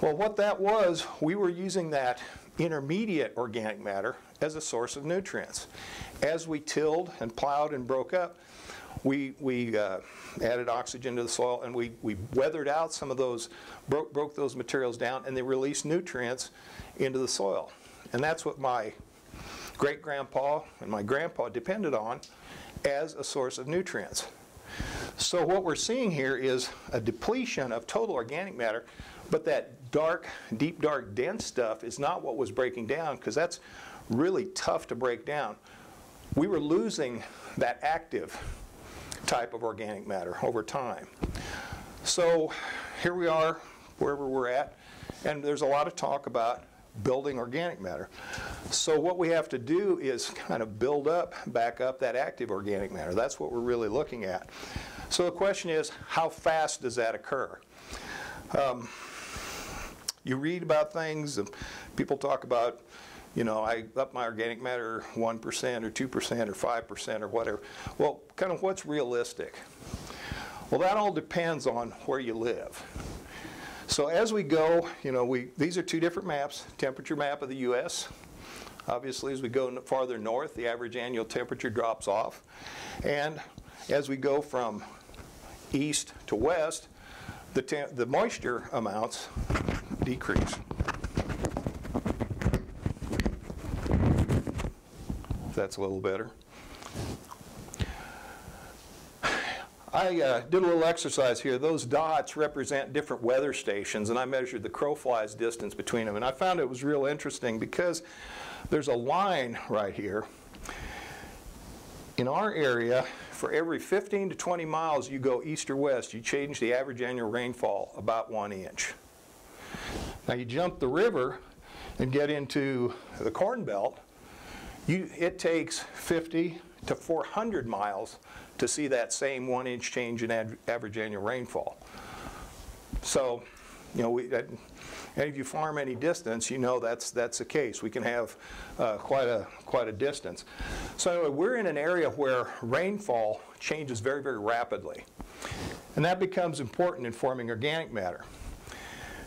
Speaker 1: Well, what that was, we were using that intermediate organic matter as a source of nutrients. As we tilled and plowed and broke up, we, we uh, added oxygen to the soil and we, we weathered out some of those, broke, broke those materials down, and they released nutrients into the soil. And that's what my great grandpa and my grandpa depended on as a source of nutrients. So, what we're seeing here is a depletion of total organic matter, but that dark, deep, dark, dense stuff is not what was breaking down because that's really tough to break down. We were losing that active type of organic matter over time. So here we are, wherever we're at, and there's a lot of talk about building organic matter. So what we have to do is kind of build up, back up that active organic matter. That's what we're really looking at. So the question is, how fast does that occur? Um, you read about things, people talk about you know, I up my organic matter 1% or 2% or 5% or whatever. Well, kind of what's realistic? Well, that all depends on where you live. So as we go, you know, we, these are two different maps, temperature map of the U.S. Obviously, as we go farther north, the average annual temperature drops off. And as we go from east to west, the, the moisture amounts decrease. That's a little better. I uh, did a little exercise here. Those dots represent different weather stations, and I measured the crow flies distance between them. And I found it was real interesting because there's a line right here. In our area, for every 15 to 20 miles you go east or west, you change the average annual rainfall about one inch. Now you jump the river and get into the Corn Belt, you, it takes 50 to 400 miles to see that same one inch change in average annual rainfall. So, you know, we, any of you farm any distance, you know that's that's the case. We can have uh, quite a quite a distance. So anyway, we're in an area where rainfall changes very very rapidly, and that becomes important in forming organic matter.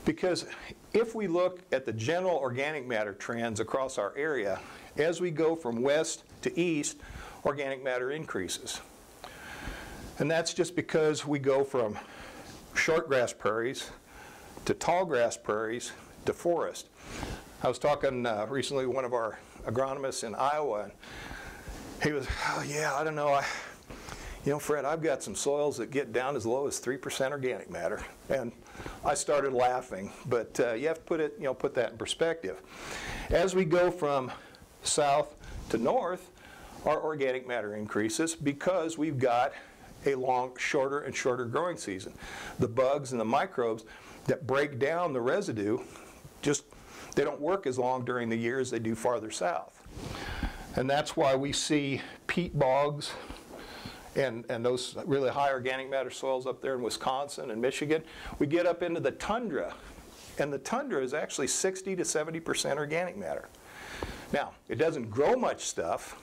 Speaker 1: Because if we look at the general organic matter trends across our area, as we go from west to east, organic matter increases. And that's just because we go from short grass prairies to tall grass prairies to forest. I was talking uh, recently with one of our agronomists in Iowa, and he was, oh, yeah, I don't know. I, you know, Fred, I've got some soils that get down as low as 3% organic matter. And I started laughing, but uh, you have to put it, you know, put that in perspective. As we go from south to north, our organic matter increases because we've got a long, shorter and shorter growing season. The bugs and the microbes that break down the residue just they don't work as long during the year as they do farther south. And that's why we see peat bogs and, and those really high organic matter soils up there in Wisconsin and Michigan. We get up into the tundra, and the tundra is actually 60 to 70% organic matter. Now, it doesn't grow much stuff,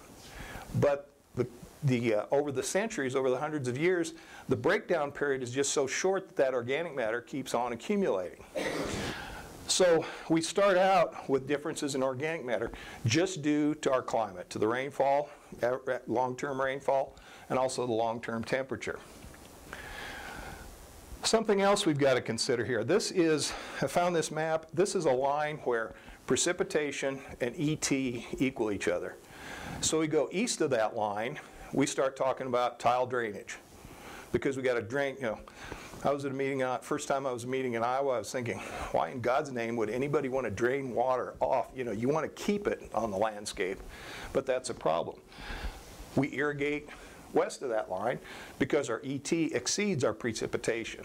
Speaker 1: but the, the, uh, over the centuries, over the hundreds of years, the breakdown period is just so short that that organic matter keeps on accumulating. So we start out with differences in organic matter just due to our climate, to the rainfall, long-term rainfall, and also the long-term temperature. Something else we've got to consider here. This is, I found this map, this is a line where precipitation and ET equal each other. So we go east of that line, we start talking about tile drainage. Because we got to drain, you know, I was at a meeting, uh, first time I was meeting in Iowa, I was thinking, why in God's name would anybody want to drain water off? You know, you want to keep it on the landscape, but that's a problem. We irrigate west of that line because our ET exceeds our precipitation.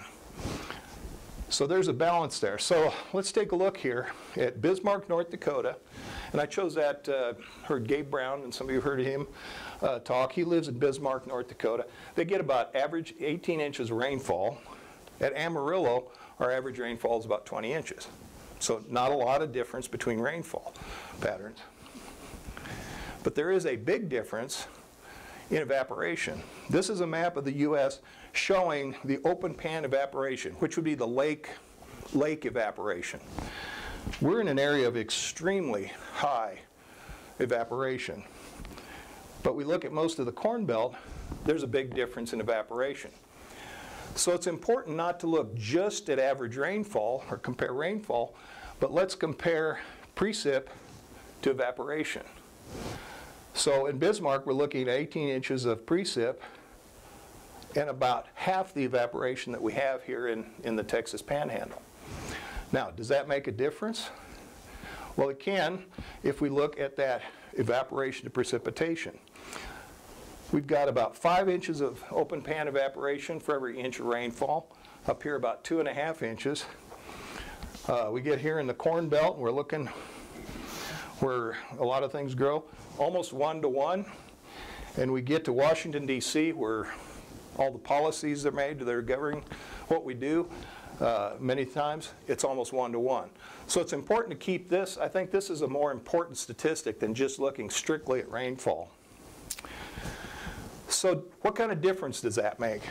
Speaker 1: So there's a balance there. So let's take a look here at Bismarck, North Dakota. And I chose that, uh, heard Gabe Brown, and some of you heard him uh, talk. He lives in Bismarck, North Dakota. They get about average 18 inches of rainfall. At Amarillo, our average rainfall is about 20 inches. So not a lot of difference between rainfall patterns. But there is a big difference in evaporation. This is a map of the U.S. showing the open pan evaporation, which would be the lake, lake evaporation. We're in an area of extremely high evaporation. But we look at most of the Corn Belt, there's a big difference in evaporation. So it's important not to look just at average rainfall or compare rainfall, but let's compare precip to evaporation. So in Bismarck, we're looking at 18 inches of precip and about half the evaporation that we have here in, in the Texas Panhandle. Now, does that make a difference? Well, it can if we look at that evaporation to precipitation. We've got about five inches of open pan evaporation for every inch of rainfall. Up here about two and a half inches. Uh, we get here in the Corn Belt, we're looking where a lot of things grow, almost one to one. And we get to Washington, D.C., where all the policies that are made that are governing what we do. Uh, many times, it's almost one to one. So it's important to keep this. I think this is a more important statistic than just looking strictly at rainfall. So what kind of difference does that make?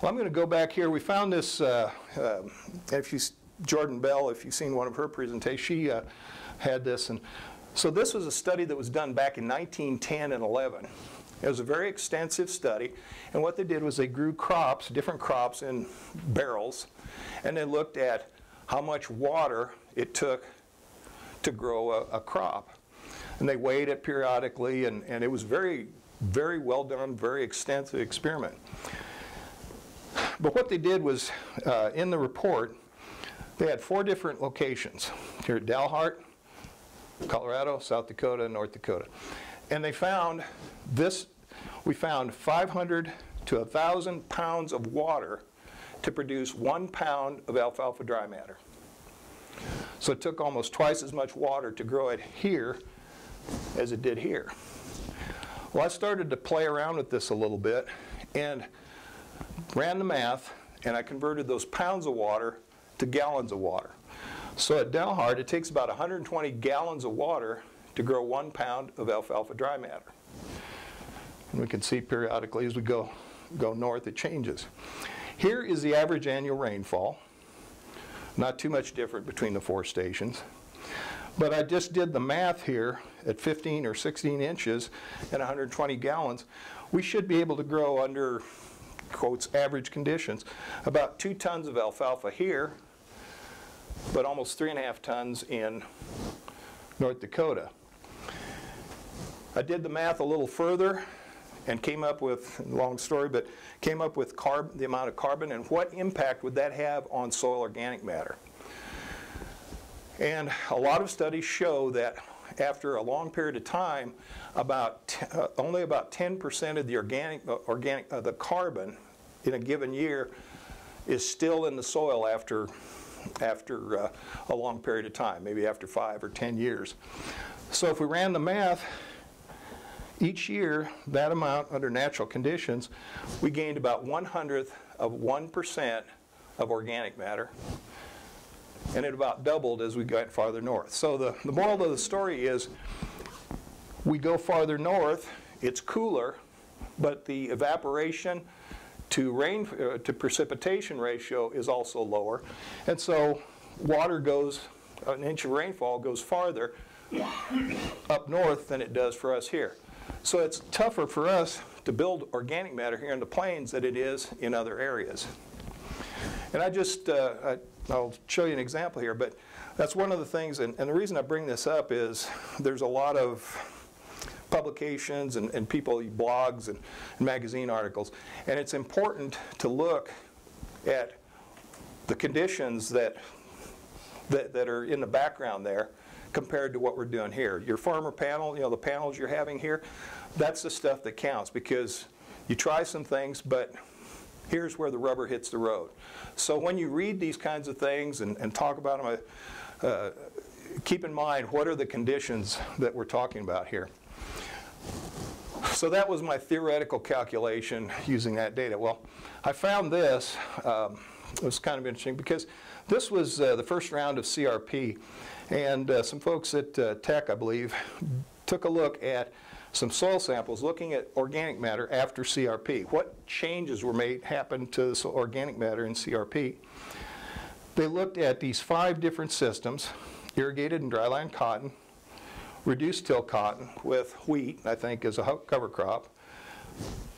Speaker 1: Well, I'm going to go back here. We found this, uh, uh, if you, Jourdan Bell, if you've seen one of her presentations, she uh, had this. And so this was a study that was done back in 1910 and 11. It was a very extensive study, and what they did was they grew crops, different crops in barrels, and they looked at how much water it took to grow a, a crop. And they weighed it periodically, and, and it was very very well done, very extensive experiment. But what they did was, uh, in the report, they had four different locations here at Dalhart, Colorado, South Dakota, and North Dakota. And they found this, we found 500 to 1,000 pounds of water to produce one pound of alfalfa dry matter. So it took almost twice as much water to grow it here as it did here. Well, I started to play around with this a little bit and ran the math, and I converted those pounds of water to gallons of water. So at Dalhart, it takes about 120 gallons of water to grow one pound of alfalfa dry matter. And we can see periodically as we go, go north, it changes. Here is the average annual rainfall. Not too much different between the four stations. But I just did the math here at 15 or 16 inches and 120 gallons. We should be able to grow under, quotes, average conditions, about two tons of alfalfa here, but almost three and a half tons in North Dakota. I did the math a little further and came up with, long story, but came up with carb, the amount of carbon and what impact would that have on soil organic matter. And a lot of studies show that after a long period of time, about uh, only about 10% of the organic, uh, organic uh, the carbon in a given year is still in the soil after, after uh, a long period of time, maybe after five or 10 years. So if we ran the math, each year, that amount under natural conditions, we gained about one hundredth of 1% of organic matter and it about doubled as we got farther north. So the, the moral of the story is we go farther north, it's cooler, but the evaporation to rain uh, to precipitation ratio is also lower. And so water goes, an inch of rainfall goes farther up north than it does for us here. So it's tougher for us to build organic matter here in the plains than it is in other areas. And I just, uh, I, I'll show you an example here, but that's one of the things, and, and the reason I bring this up is there's a lot of publications and, and people, blogs and, and magazine articles, and it's important to look at the conditions that, that, that are in the background there compared to what we're doing here. Your farmer panel, you know, the panels you're having here, that's the stuff that counts because you try some things, but here's where the rubber hits the road. So when you read these kinds of things and, and talk about them, uh, keep in mind what are the conditions that we're talking about here. So that was my theoretical calculation using that data. Well, I found this. Um, it was kind of interesting because this was uh, the first round of CRP. And uh, some folks at uh, Tech, I believe, took a look at some soil samples looking at organic matter after CRP. What changes were made, happened to this organic matter in CRP? They looked at these five different systems, irrigated and dryland cotton, reduced till cotton with wheat, I think as a cover crop,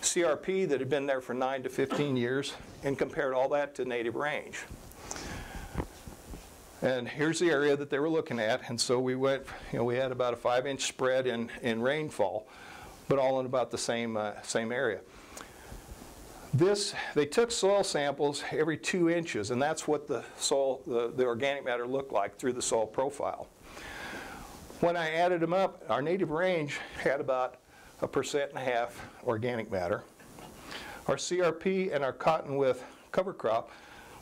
Speaker 1: CRP that had been there for 9 to 15 years, and compared all that to native range. And here's the area that they were looking at, and so we went, you know, we had about a five inch spread in, in rainfall, but all in about the same, uh, same area. This, they took soil samples every two inches, and that's what the soil, the, the organic matter looked like through the soil profile. When I added them up, our native range had about a percent and a half organic matter. Our CRP and our cotton with cover crop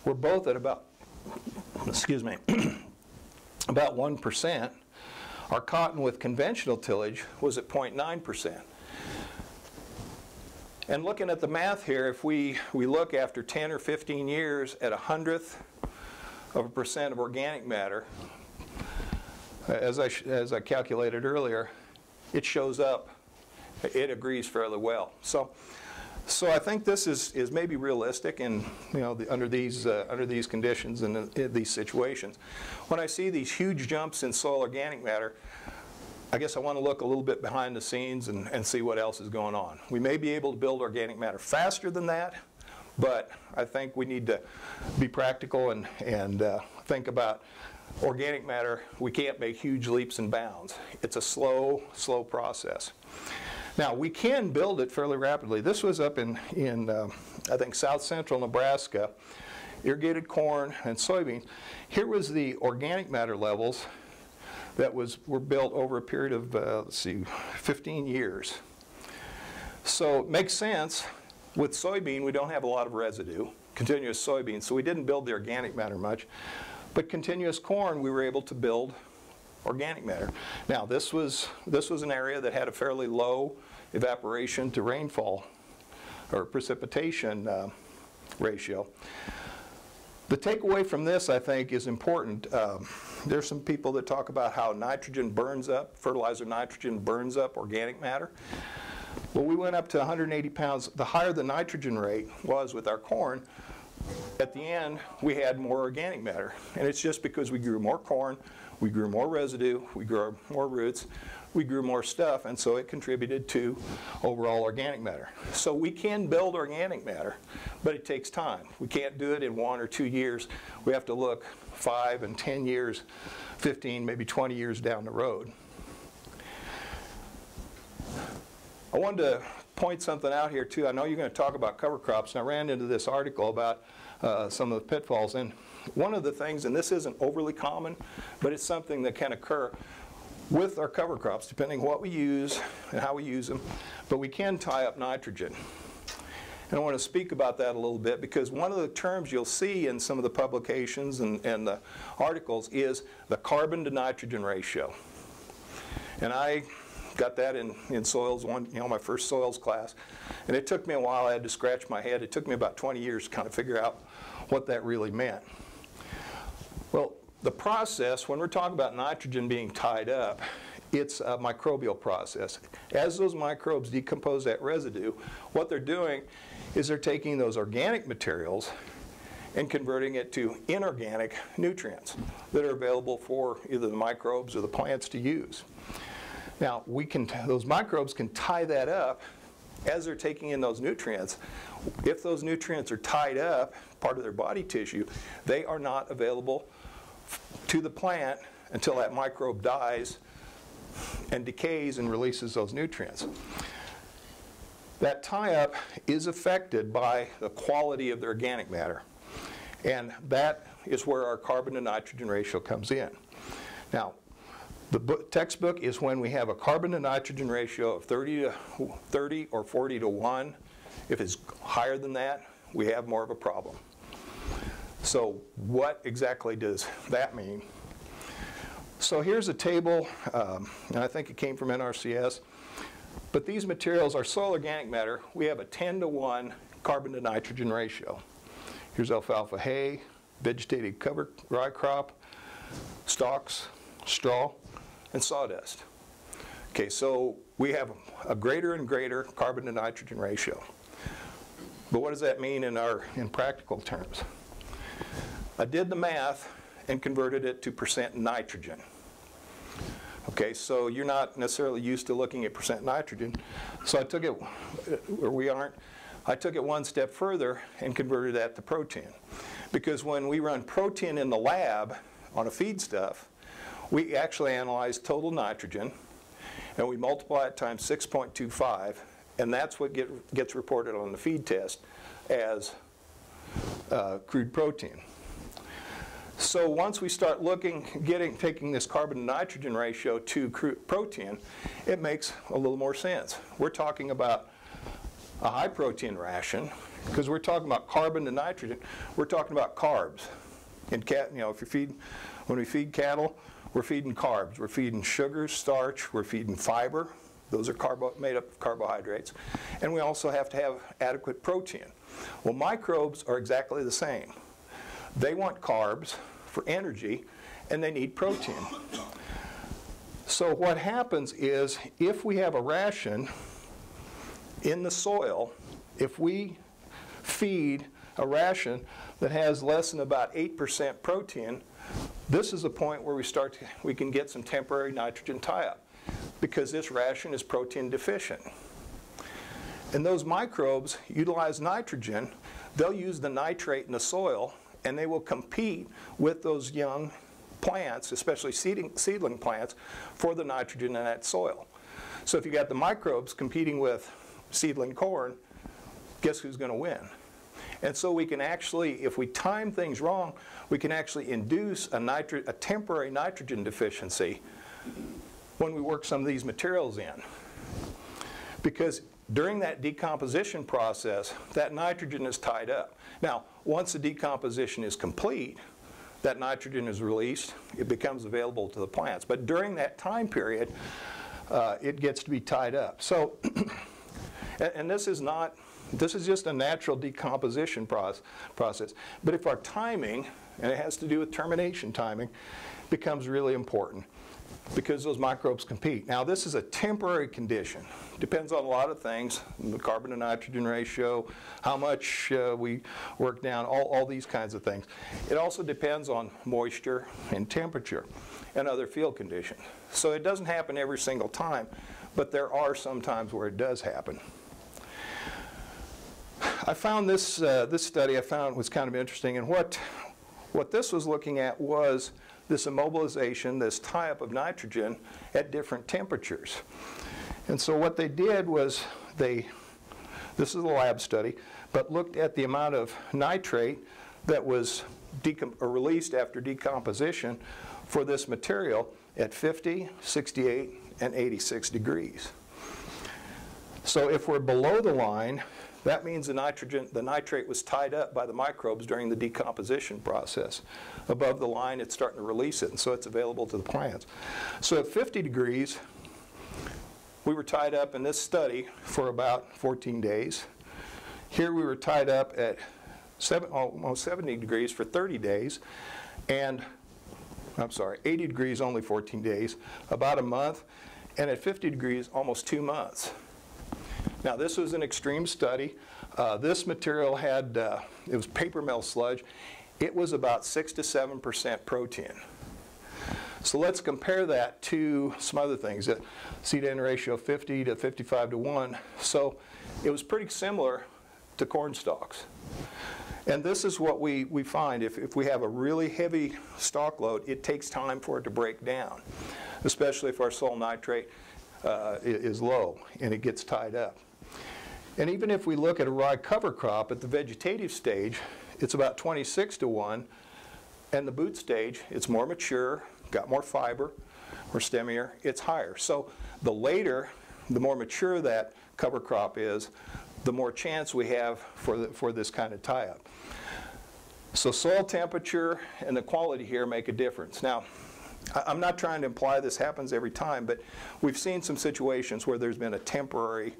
Speaker 1: were both at about, excuse me, [CLEARS THROAT] about 1%. Our cotton with conventional tillage was at 0.9%. And looking at the math here, if we, we look after 10 or 15 years at a hundredth of a percent of organic matter, as I, as I calculated earlier, it shows up. It agrees fairly well. So, so I think this is, is maybe realistic and you know the, under these uh, under these conditions and in these situations. When I see these huge jumps in soil organic matter, I guess I want to look a little bit behind the scenes and, and see what else is going on. We may be able to build organic matter faster than that, but I think we need to be practical and, and uh, think about organic matter, we can't make huge leaps and bounds. It's a slow, slow process. Now, we can build it fairly rapidly. This was up in, in uh, I think, south central Nebraska, irrigated corn and soybeans. Here was the organic matter levels that was, were built over a period of, uh, let's see, 15 years. So it makes sense. With soybean, we don't have a lot of residue, continuous soybean, so we didn't build the organic matter much. But continuous corn, we were able to build organic matter. Now, this was, this was an area that had a fairly low evaporation to rainfall or precipitation uh, ratio. The takeaway from this, I think, is important. Um, there's some people that talk about how nitrogen burns up, fertilizer nitrogen burns up organic matter. Well, we went up to 180 pounds. The higher the nitrogen rate was with our corn, at the end, we had more organic matter. And it's just because we grew more corn, we grew more residue, we grew more roots, we grew more stuff, and so it contributed to overall organic matter. So we can build organic matter, but it takes time. We can't do it in one or two years. We have to look five and 10 years, 15, maybe 20 years down the road. I wanted to point something out here too. I know you're going to talk about cover crops, and I ran into this article about uh, some of the pitfalls. And one of the things, and this isn't overly common, but it's something that can occur with our cover crops, depending what we use and how we use them, but we can tie up nitrogen. And I want to speak about that a little bit because one of the terms you'll see in some of the publications and, and the articles is the carbon to nitrogen ratio. And I got that in, in soils one, you know, my first soils class. And it took me a while, I had to scratch my head. It took me about 20 years to kind of figure out what that really meant. Well, the process, when we're talking about nitrogen being tied up, it's a microbial process. As those microbes decompose that residue, what they're doing is they're taking those organic materials and converting it to inorganic nutrients that are available for either the microbes or the plants to use. Now, we can, those microbes can tie that up as they're taking in those nutrients. If those nutrients are tied up, part of their body tissue, they are not available to the plant until that microbe dies and decays and releases those nutrients. That tie-up is affected by the quality of the organic matter. And that is where our carbon to nitrogen ratio comes in. Now, the book, textbook is when we have a carbon to nitrogen ratio of 30 to 30 or 40 to 1. If it's higher than that, we have more of a problem. So what exactly does that mean? So here's a table, um, and I think it came from NRCS. But these materials are soil organic matter. We have a 10 to 1 carbon to nitrogen ratio. Here's alfalfa hay, vegetated cover rye crop, stalks, straw, and sawdust. Okay, so we have a greater and greater carbon to nitrogen ratio. But what does that mean in our in practical terms? I did the math and converted it to percent nitrogen. Okay, so you're not necessarily used to looking at percent nitrogen. So I took it, uh, or we aren't, I took it one step further and converted that to protein. Because when we run protein in the lab on a feed stuff, we actually analyze total nitrogen and we multiply it times 6.25 and that's what get, gets reported on the feed test as uh, crude protein. So once we start looking, getting, taking this carbon to nitrogen ratio to protein, it makes a little more sense. We're talking about a high protein ration because we're talking about carbon to nitrogen. We're talking about carbs. In cat, you know, if you feed, when we feed cattle, we're feeding carbs. We're feeding sugars, starch. We're feeding fiber. Those are carbo made up of carbohydrates. And we also have to have adequate protein. Well, microbes are exactly the same. They want carbs for energy, and they need protein. So what happens is if we have a ration in the soil, if we feed a ration that has less than about 8% protein, this is the point where we start to, we can get some temporary nitrogen tie-up because this ration is protein deficient. And those microbes utilize nitrogen. They'll use the nitrate in the soil and they will compete with those young plants, especially seeding, seedling plants, for the nitrogen in that soil. So if you got the microbes competing with seedling corn, guess who's going to win? And so we can actually, if we time things wrong, we can actually induce a, a temporary nitrogen deficiency when we work some of these materials in. Because during that decomposition process, that nitrogen is tied up. Now, once the decomposition is complete, that nitrogen is released, it becomes available to the plants. But during that time period, uh, it gets to be tied up. So, [CLEARS THROAT] and, and, this is not, this is just a natural decomposition process, process. But if our timing, and it has to do with termination timing, becomes really important because those microbes compete. Now this is a temporary condition. Depends on a lot of things, the carbon to nitrogen ratio, how much uh, we work down, all, all these kinds of things. It also depends on moisture and temperature and other field conditions. So it doesn't happen every single time, but there are some times where it does happen. I found this, uh, this study I found was kind of interesting and what, what this was looking at was this immobilization, this tie-up of nitrogen at different temperatures. And so what they did was they, this is a lab study, but looked at the amount of nitrate that was released after decomposition for this material at 50, 68, and 86 degrees. So if we're below the line, that means the nitrogen, the nitrate was tied up by the microbes during the decomposition process. Above the line, it's starting to release it, and so it's available to the plants. So at 50 degrees, we were tied up in this study for about 14 days. Here we were tied up at seven, almost 70 degrees for 30 days, and I'm sorry, 80 degrees only 14 days, about a month, and at 50 degrees almost two months. Now this was an extreme study. Uh, this material had, uh, it was paper mill sludge. It was about 6 to 7% protein. So let's compare that to some other things. Uh, C-to-N ratio 50 to 55 to 1. So it was pretty similar to corn stalks. And this is what we, we find. If, if we have a really heavy stalk load, it takes time for it to break down, especially if our soil nitrate uh, is low and it gets tied up. And even if we look at a rye cover crop at the vegetative stage, it's about 26 to 1. And the boot stage, it's more mature, got more fiber, more stemmier, it's higher. So the later, the more mature that cover crop is, the more chance we have for, the, for this kind of tie-up. So soil temperature and the quality here make a difference. Now, I'm not trying to imply this happens every time, but we've seen some situations where there's been a temporary,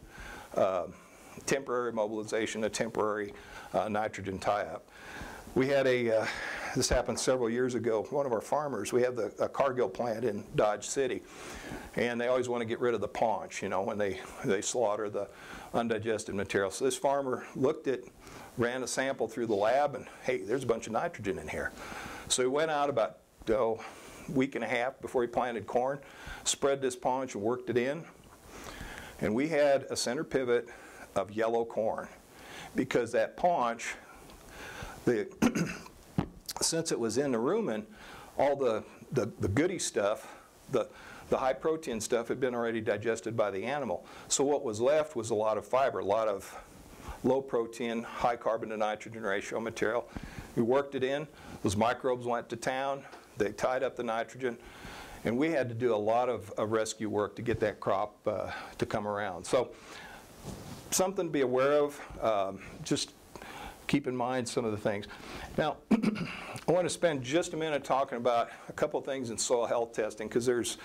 Speaker 1: uh, temporary mobilization, a temporary uh, nitrogen tie-up. We had a, uh, this happened several years ago, one of our farmers, we have the a Cargill plant in Dodge City, and they always want to get rid of the paunch, you know, when they, they slaughter the undigested material. So this farmer looked at, ran a sample through the lab, and hey, there's a bunch of nitrogen in here. So he went out about, oh, week and a half before he planted corn, spread this paunch and worked it in, and we had a center pivot of yellow corn because that paunch, the, [CLEARS THROAT] since it was in the rumen, all the, the, the goody stuff, the, the high protein stuff had been already digested by the animal. So what was left was a lot of fiber, a lot of low protein, high carbon to nitrogen ratio material. We worked it in, those microbes went to town, they tied up the nitrogen, and we had to do a lot of, of rescue work to get that crop uh, to come around. So something to be aware of. Um, just keep in mind some of the things. Now, [CLEARS THROAT] I want to spend just a minute talking about a couple things in soil health testing because there's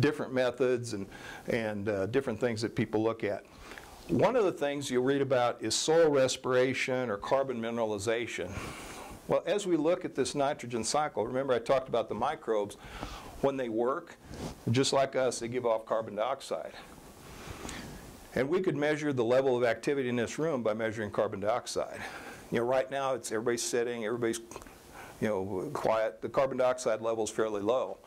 Speaker 1: different methods and, and uh, different things that people look at. One of the things you'll read about is soil respiration or carbon mineralization. Well, as we look at this nitrogen cycle, remember I talked about the microbes. When they work, just like us, they give off carbon dioxide. And we could measure the level of activity in this room by measuring carbon dioxide. You know, right now it's everybody's sitting, everybody's, you know, quiet. The carbon dioxide level is fairly low.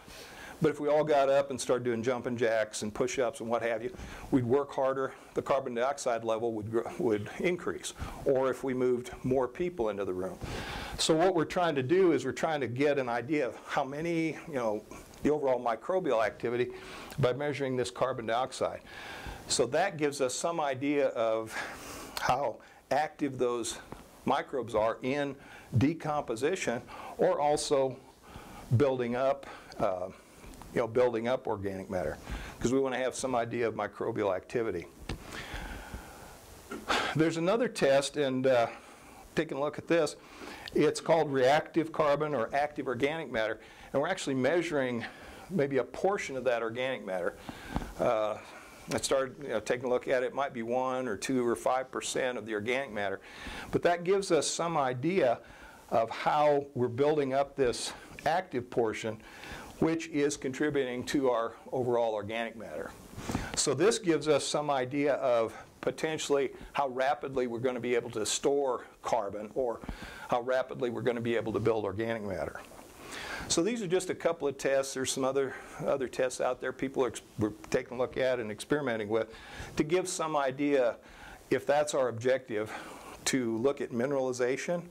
Speaker 1: But if we all got up and started doing jumping jacks and push-ups and what have you, we'd work harder. The carbon dioxide level would gr- would increase. Or if we moved more people into the room. So what we're trying to do is we're trying to get an idea of how many, you know, the overall microbial activity by measuring this carbon dioxide. So that gives us some idea of how active those microbes are in decomposition or also building up, uh, you know, building up organic matter because we want to have some idea of microbial activity. There's another test, and uh, taking a look at this, it's called reactive carbon or active organic matter, and we're actually measuring maybe a portion of that organic matter. Uh, I started you know, taking a look at it. It might be one or two or five percent of the organic matter, but that gives us some idea of how we're building up this active portion, which is contributing to our overall organic matter. So this gives us some idea of potentially how rapidly we're going to be able to store carbon or how rapidly we're going to be able to build organic matter. So these are just a couple of tests. There's some other, other tests out there people are we're taking a look at and experimenting with to give some idea if that's our objective to look at mineralization,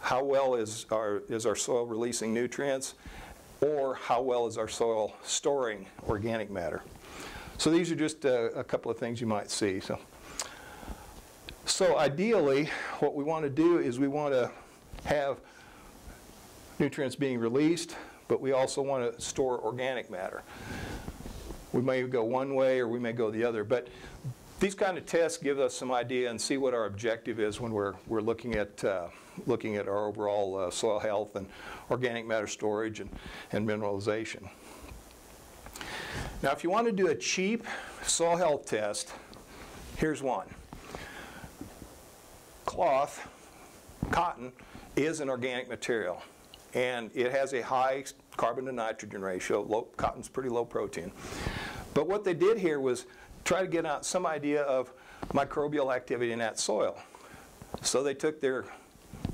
Speaker 1: how well is our, is our soil releasing nutrients, or how well is our soil storing organic matter. So these are just a, a couple of things you might see. So, so ideally, what we want to do is we want to have nutrients being released, but we also want to store organic matter. We may go one way or we may go the other, but these kind of tests give us some idea and see what our objective is when we're, we're looking at uh, looking at our overall uh, soil health and organic matter storage and, and mineralization. Now, if you want to do a cheap soil health test, here's one. Cloth, cotton, is an organic material and it has a high carbon to nitrogen ratio. Low, cotton's pretty low protein. But what they did here was try to get out some idea of microbial activity in that soil. So they took their,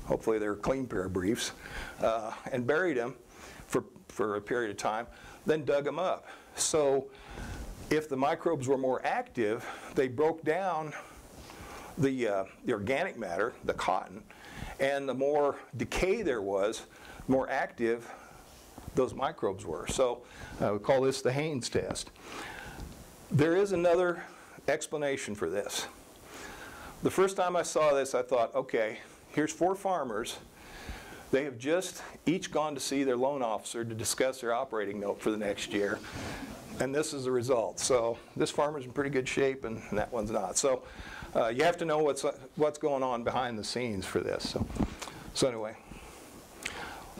Speaker 1: hopefully their clean pair of briefs, uh, and buried them for, for a period of time, then dug them up. So if the microbes were more active, they broke down the, uh, the organic matter, the cotton, and the more decay there was, more active those microbes were. So uh, we call this the Hanes test. There is another explanation for this. The first time I saw this, I thought, okay, here's four farmers. They have just each gone to see their loan officer to discuss their operating note for the next year. And this is the result. So this farmer's in pretty good shape and that one's not. So uh, you have to know what's, what's going on behind the scenes for this. So, so anyway.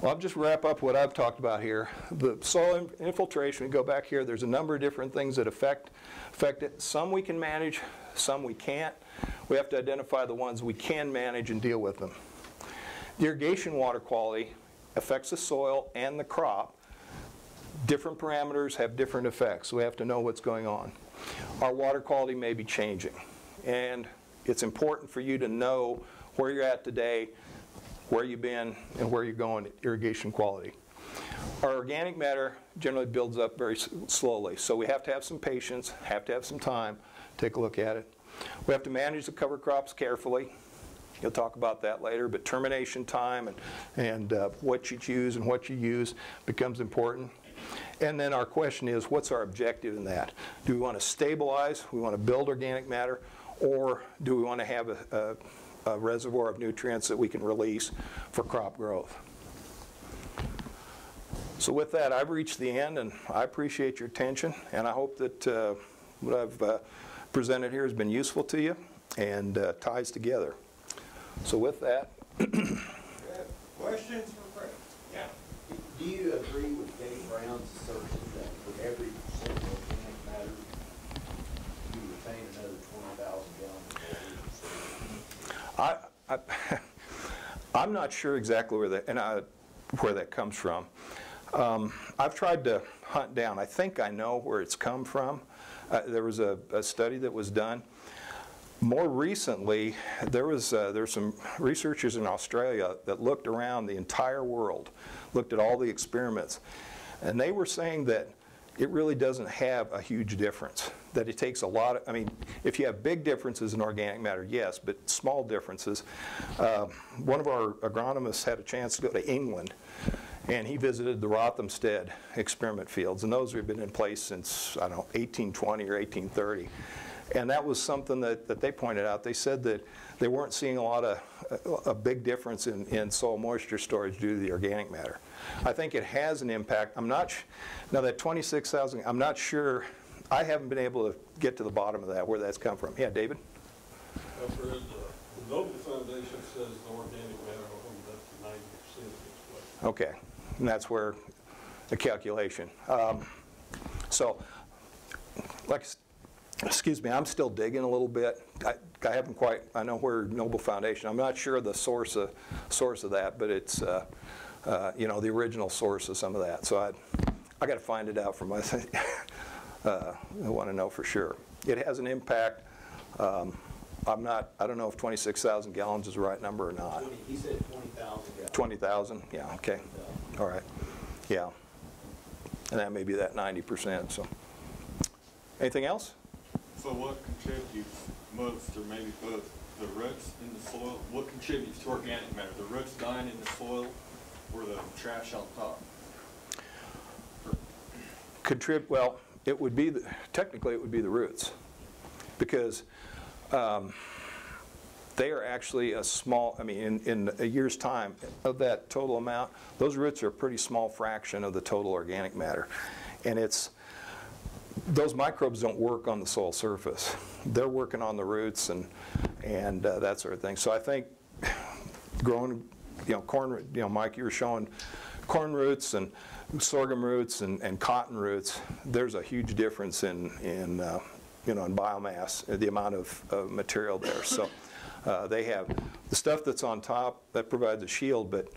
Speaker 1: Well, I'll just wrap up what I've talked about here. The soil infiltration, we go back here, there's a number of different things that affect, affect it. Some we can manage, some we can't. We have to identify the ones we can manage and deal with them. The irrigation water quality affects the soil and the crop. Different parameters have different effects, we have to know what's going on. Our water quality may be changing, and it's important for you to know where you're at today, where you've been, and where you're going at irrigation quality. Our organic matter generally builds up very slowly, so we have to have some patience, have to have some time, take a look at it. We have to manage the cover crops carefully. You'll talk about that later, but termination time and, and uh, what you choose and what you use becomes important. And then our question is, what's our objective in that? Do we want to stabilize, we want to build organic matter, or do we want to have a, a, a reservoir of nutrients that we can release for crop growth? So with that, I've reached the end, and I appreciate your attention, and I hope that uh, what I've uh, presented here has been useful to you and uh, ties together. So with that,
Speaker 5: Questions for Fred?
Speaker 4: Yeah.
Speaker 6: Do you agree with Gabe Brown's assertion that for every percent of organic matter, you retain another twenty thousand gallons of water?
Speaker 1: I, I, [LAUGHS] I'm not sure exactly where that, and I, where that comes from. Um, I've tried to hunt down, I think I know where it's come from. Uh, there was a, a study that was done. More recently, there was uh, there were some researchers in Australia that looked around the entire world, looked at all the experiments, and they were saying that it really doesn't have a huge difference. That it takes a lot of, I mean, if you have big differences in organic matter, yes, but small differences. Uh, one of our agronomists had a chance to go to England, and he visited the Rothamsted experiment fields, and those have been in place since, I don't know, 1820 or 1830. And that was something that, that they pointed out. They said that they weren't seeing a lot of, a, big difference in, in soil moisture storage due to the organic matter. I think it has an impact. I'm not, sh- now that 26,000, I'm not sure, I haven't been able to get to the bottom of that, where that's come from. Yeah, David?
Speaker 2: Uh, the Noble Foundation says the organic matter up to ninety percent of.
Speaker 1: Okay, and that's where the calculation. Um, So, like, excuse me, I'm still digging a little bit. I I haven't quite, I know where Noble Foundation, I'm not sure the source of, source of that, but it's, uh, uh, you know, the original source of some of that. So I, I got to find it out for myself. [LAUGHS] Uh, I want to know for sure. It has an impact. Um, I'm not, I don't know if 26,000 gallons is the right number or not.
Speaker 6: Twenty, he said twenty thousand
Speaker 1: 20,000, yeah, okay, all right, yeah. And that may be that 90%, so. Anything else?
Speaker 7: So what contributes most, or maybe both, the roots in the soil? What contributes to organic matter? The roots dying in the soil or the trash on top?
Speaker 1: Contrib, well, it would be, the- technically, it would be the roots, because um, they are actually a small, I mean, in, in a year's time, of that total amount, those roots are a pretty small fraction of the total organic matter. And it's, those microbes don't work on the soil surface. [LAUGHS] They're working on the roots and, and uh, that sort of thing. So I think [SIGHS] growing, you know, corn, you know, Mike, you were showing corn roots and sorghum roots and, and cotton roots. There's a huge difference in, in uh, you know, in biomass, uh, the amount of uh, material there. So [LAUGHS] uh, they have the stuff that's on top that provides a shield, but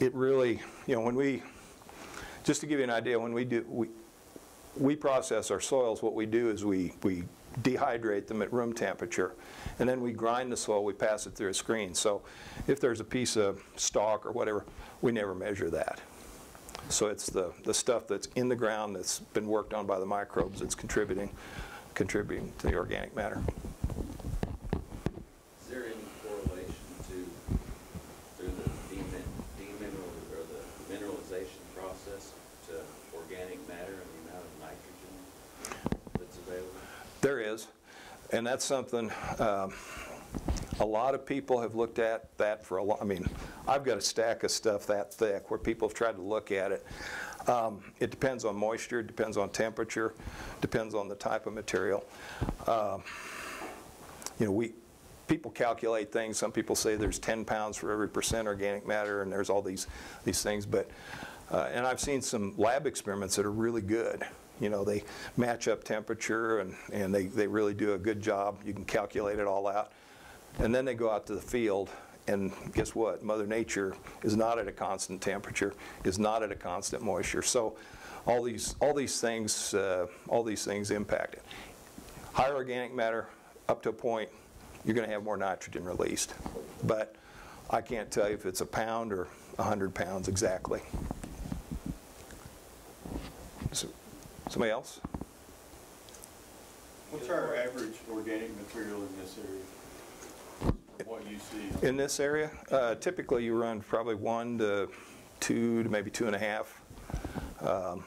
Speaker 1: it really, you know, when we, just to give you an idea, when we do, we, we process our soils, what we do is we, we dehydrate them at room temperature, and then we grind the soil, we pass it through a screen. So if there's a piece of stalk or whatever, we never measure that. So it's the, the stuff that's in the ground that's been worked on by the microbes that's contributing, contributing to the organic matter.
Speaker 6: Is there any correlation to, through the demin, demineral, or the mineralization process to organic matter and the amount of nitrogen that's available?
Speaker 1: There is, and that's something, um, a lot of people have looked at that for a lot, I mean, I've got a stack of stuff that thick where people have tried to look at it. Um, It depends on moisture, depends on temperature, depends on the type of material. Um, You know, we, people calculate things, some people say there's 10 pounds for every percent organic matter, and there's all these, these things, but, uh, and I've seen some lab experiments that are really good. You know, they match up temperature, and, and they, they really do a good job. You can calculate it all out. And then they go out to the field, and guess what? Mother Nature is not at a constant temperature, is not at a constant moisture. So all these, all these things, uh, all these things impact it. Higher organic matter, up to a point, you're going to have more nitrogen released. But I can't tell you if it's a pound or 100 pounds exactly. So- Somebody else?
Speaker 7: What's our average organic material in this area? What you see?
Speaker 1: In this area, uh, typically you run probably one to two to maybe two and a half. Um,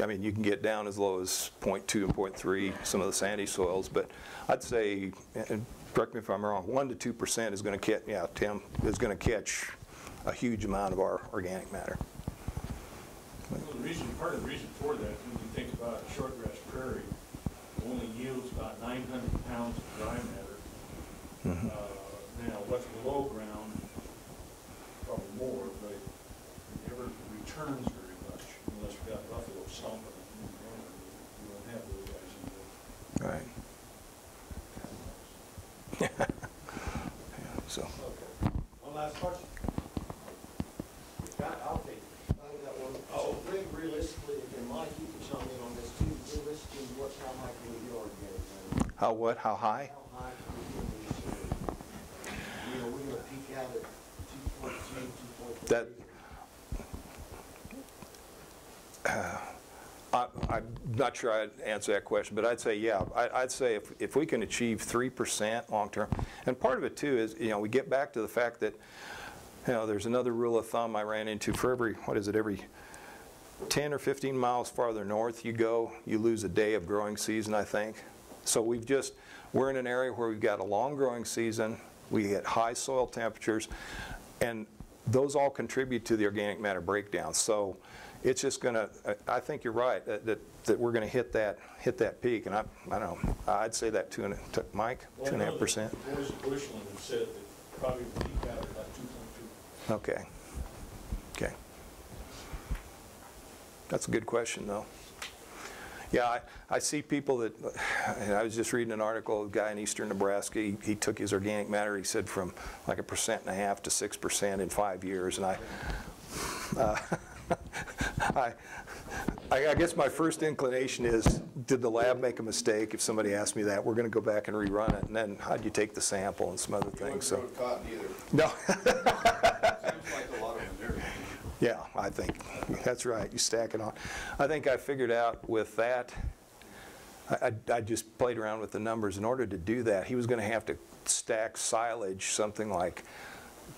Speaker 1: I mean, you can get down as low as .2 and .3, some of the sandy soils, but I'd say, and correct me if I'm wrong, 1 to 2% is going to catch, yeah, Tim, is going to catch a huge amount of our organic matter.
Speaker 2: Well, the reason, part of the reason for that, when you think about shortgrass prairie, only yields about nine hundred pounds of dry matter.
Speaker 1: Mhm.
Speaker 2: Uh, Now, what's below ground, probably more, but it never returns very much unless you've got buffalo stomping it. You don't have those guys in there.
Speaker 1: Right. [LAUGHS] So,
Speaker 5: Okay. One last question. Got, I'll take, it. I got one. So Rick, realistically, and Mike, you can chime in on this too, realistically, what, how high can we get organic matter?
Speaker 1: How what, how high?
Speaker 5: How high can we get this, uh, you know, we're gonna peak out at two point two, two point three?
Speaker 1: That- I- I'm not sure I'd answer that question, but I'd say, yeah, I- I'd say if if we can achieve 3% long-term, and part of it too is, you know, we get back to the fact that, you know, there's another rule of thumb I ran into for every, what is it, every 10 or 15 miles farther north you go, you lose a day of growing season, I think. So we've just, we're in an area where we've got a long growing season, we get high soil temperatures, and those all contribute to the organic matter breakdown. So it's just gonna, I- I think you're right, that, that- that we're gonna hit that, hit that peak, and I, I don't know, I'd say that two and, a- Mike,
Speaker 2: Well,
Speaker 1: two and a half percent?
Speaker 2: The boys at Bushland said that probably peak out at about two point two.
Speaker 1: Okay. Okay. That's a good question, though. Yeah, I, I see people that, and I was just reading an article, a guy in eastern Nebraska, he, he took his organic matter, he said from like a percent and a half to six percent in five years, and I, uh, [LAUGHS] I, I I guess my first inclination is, did the lab make a mistake? If somebody asked me that, we're gonna go back and rerun it, and then how'd you take the sample and some other things, so.
Speaker 7: cotton either.
Speaker 1: No. [LAUGHS]
Speaker 7: Seems like a lot of manure.
Speaker 1: Yeah, I think, that's right, you stack it on. I think I figured out with that, I, I- I just played around with the numbers. In order to do that, he was gonna have to stack silage something like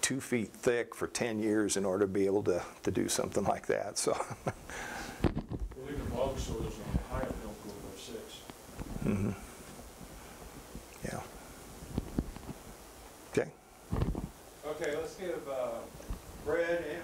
Speaker 1: two feet thick for 10 years in order to be able to, to do something like that, so.
Speaker 2: Well, even bog soils in Ohio don't go above six.
Speaker 1: mhm. Yeah. Okay.
Speaker 8: Okay, let's give uh, Brad and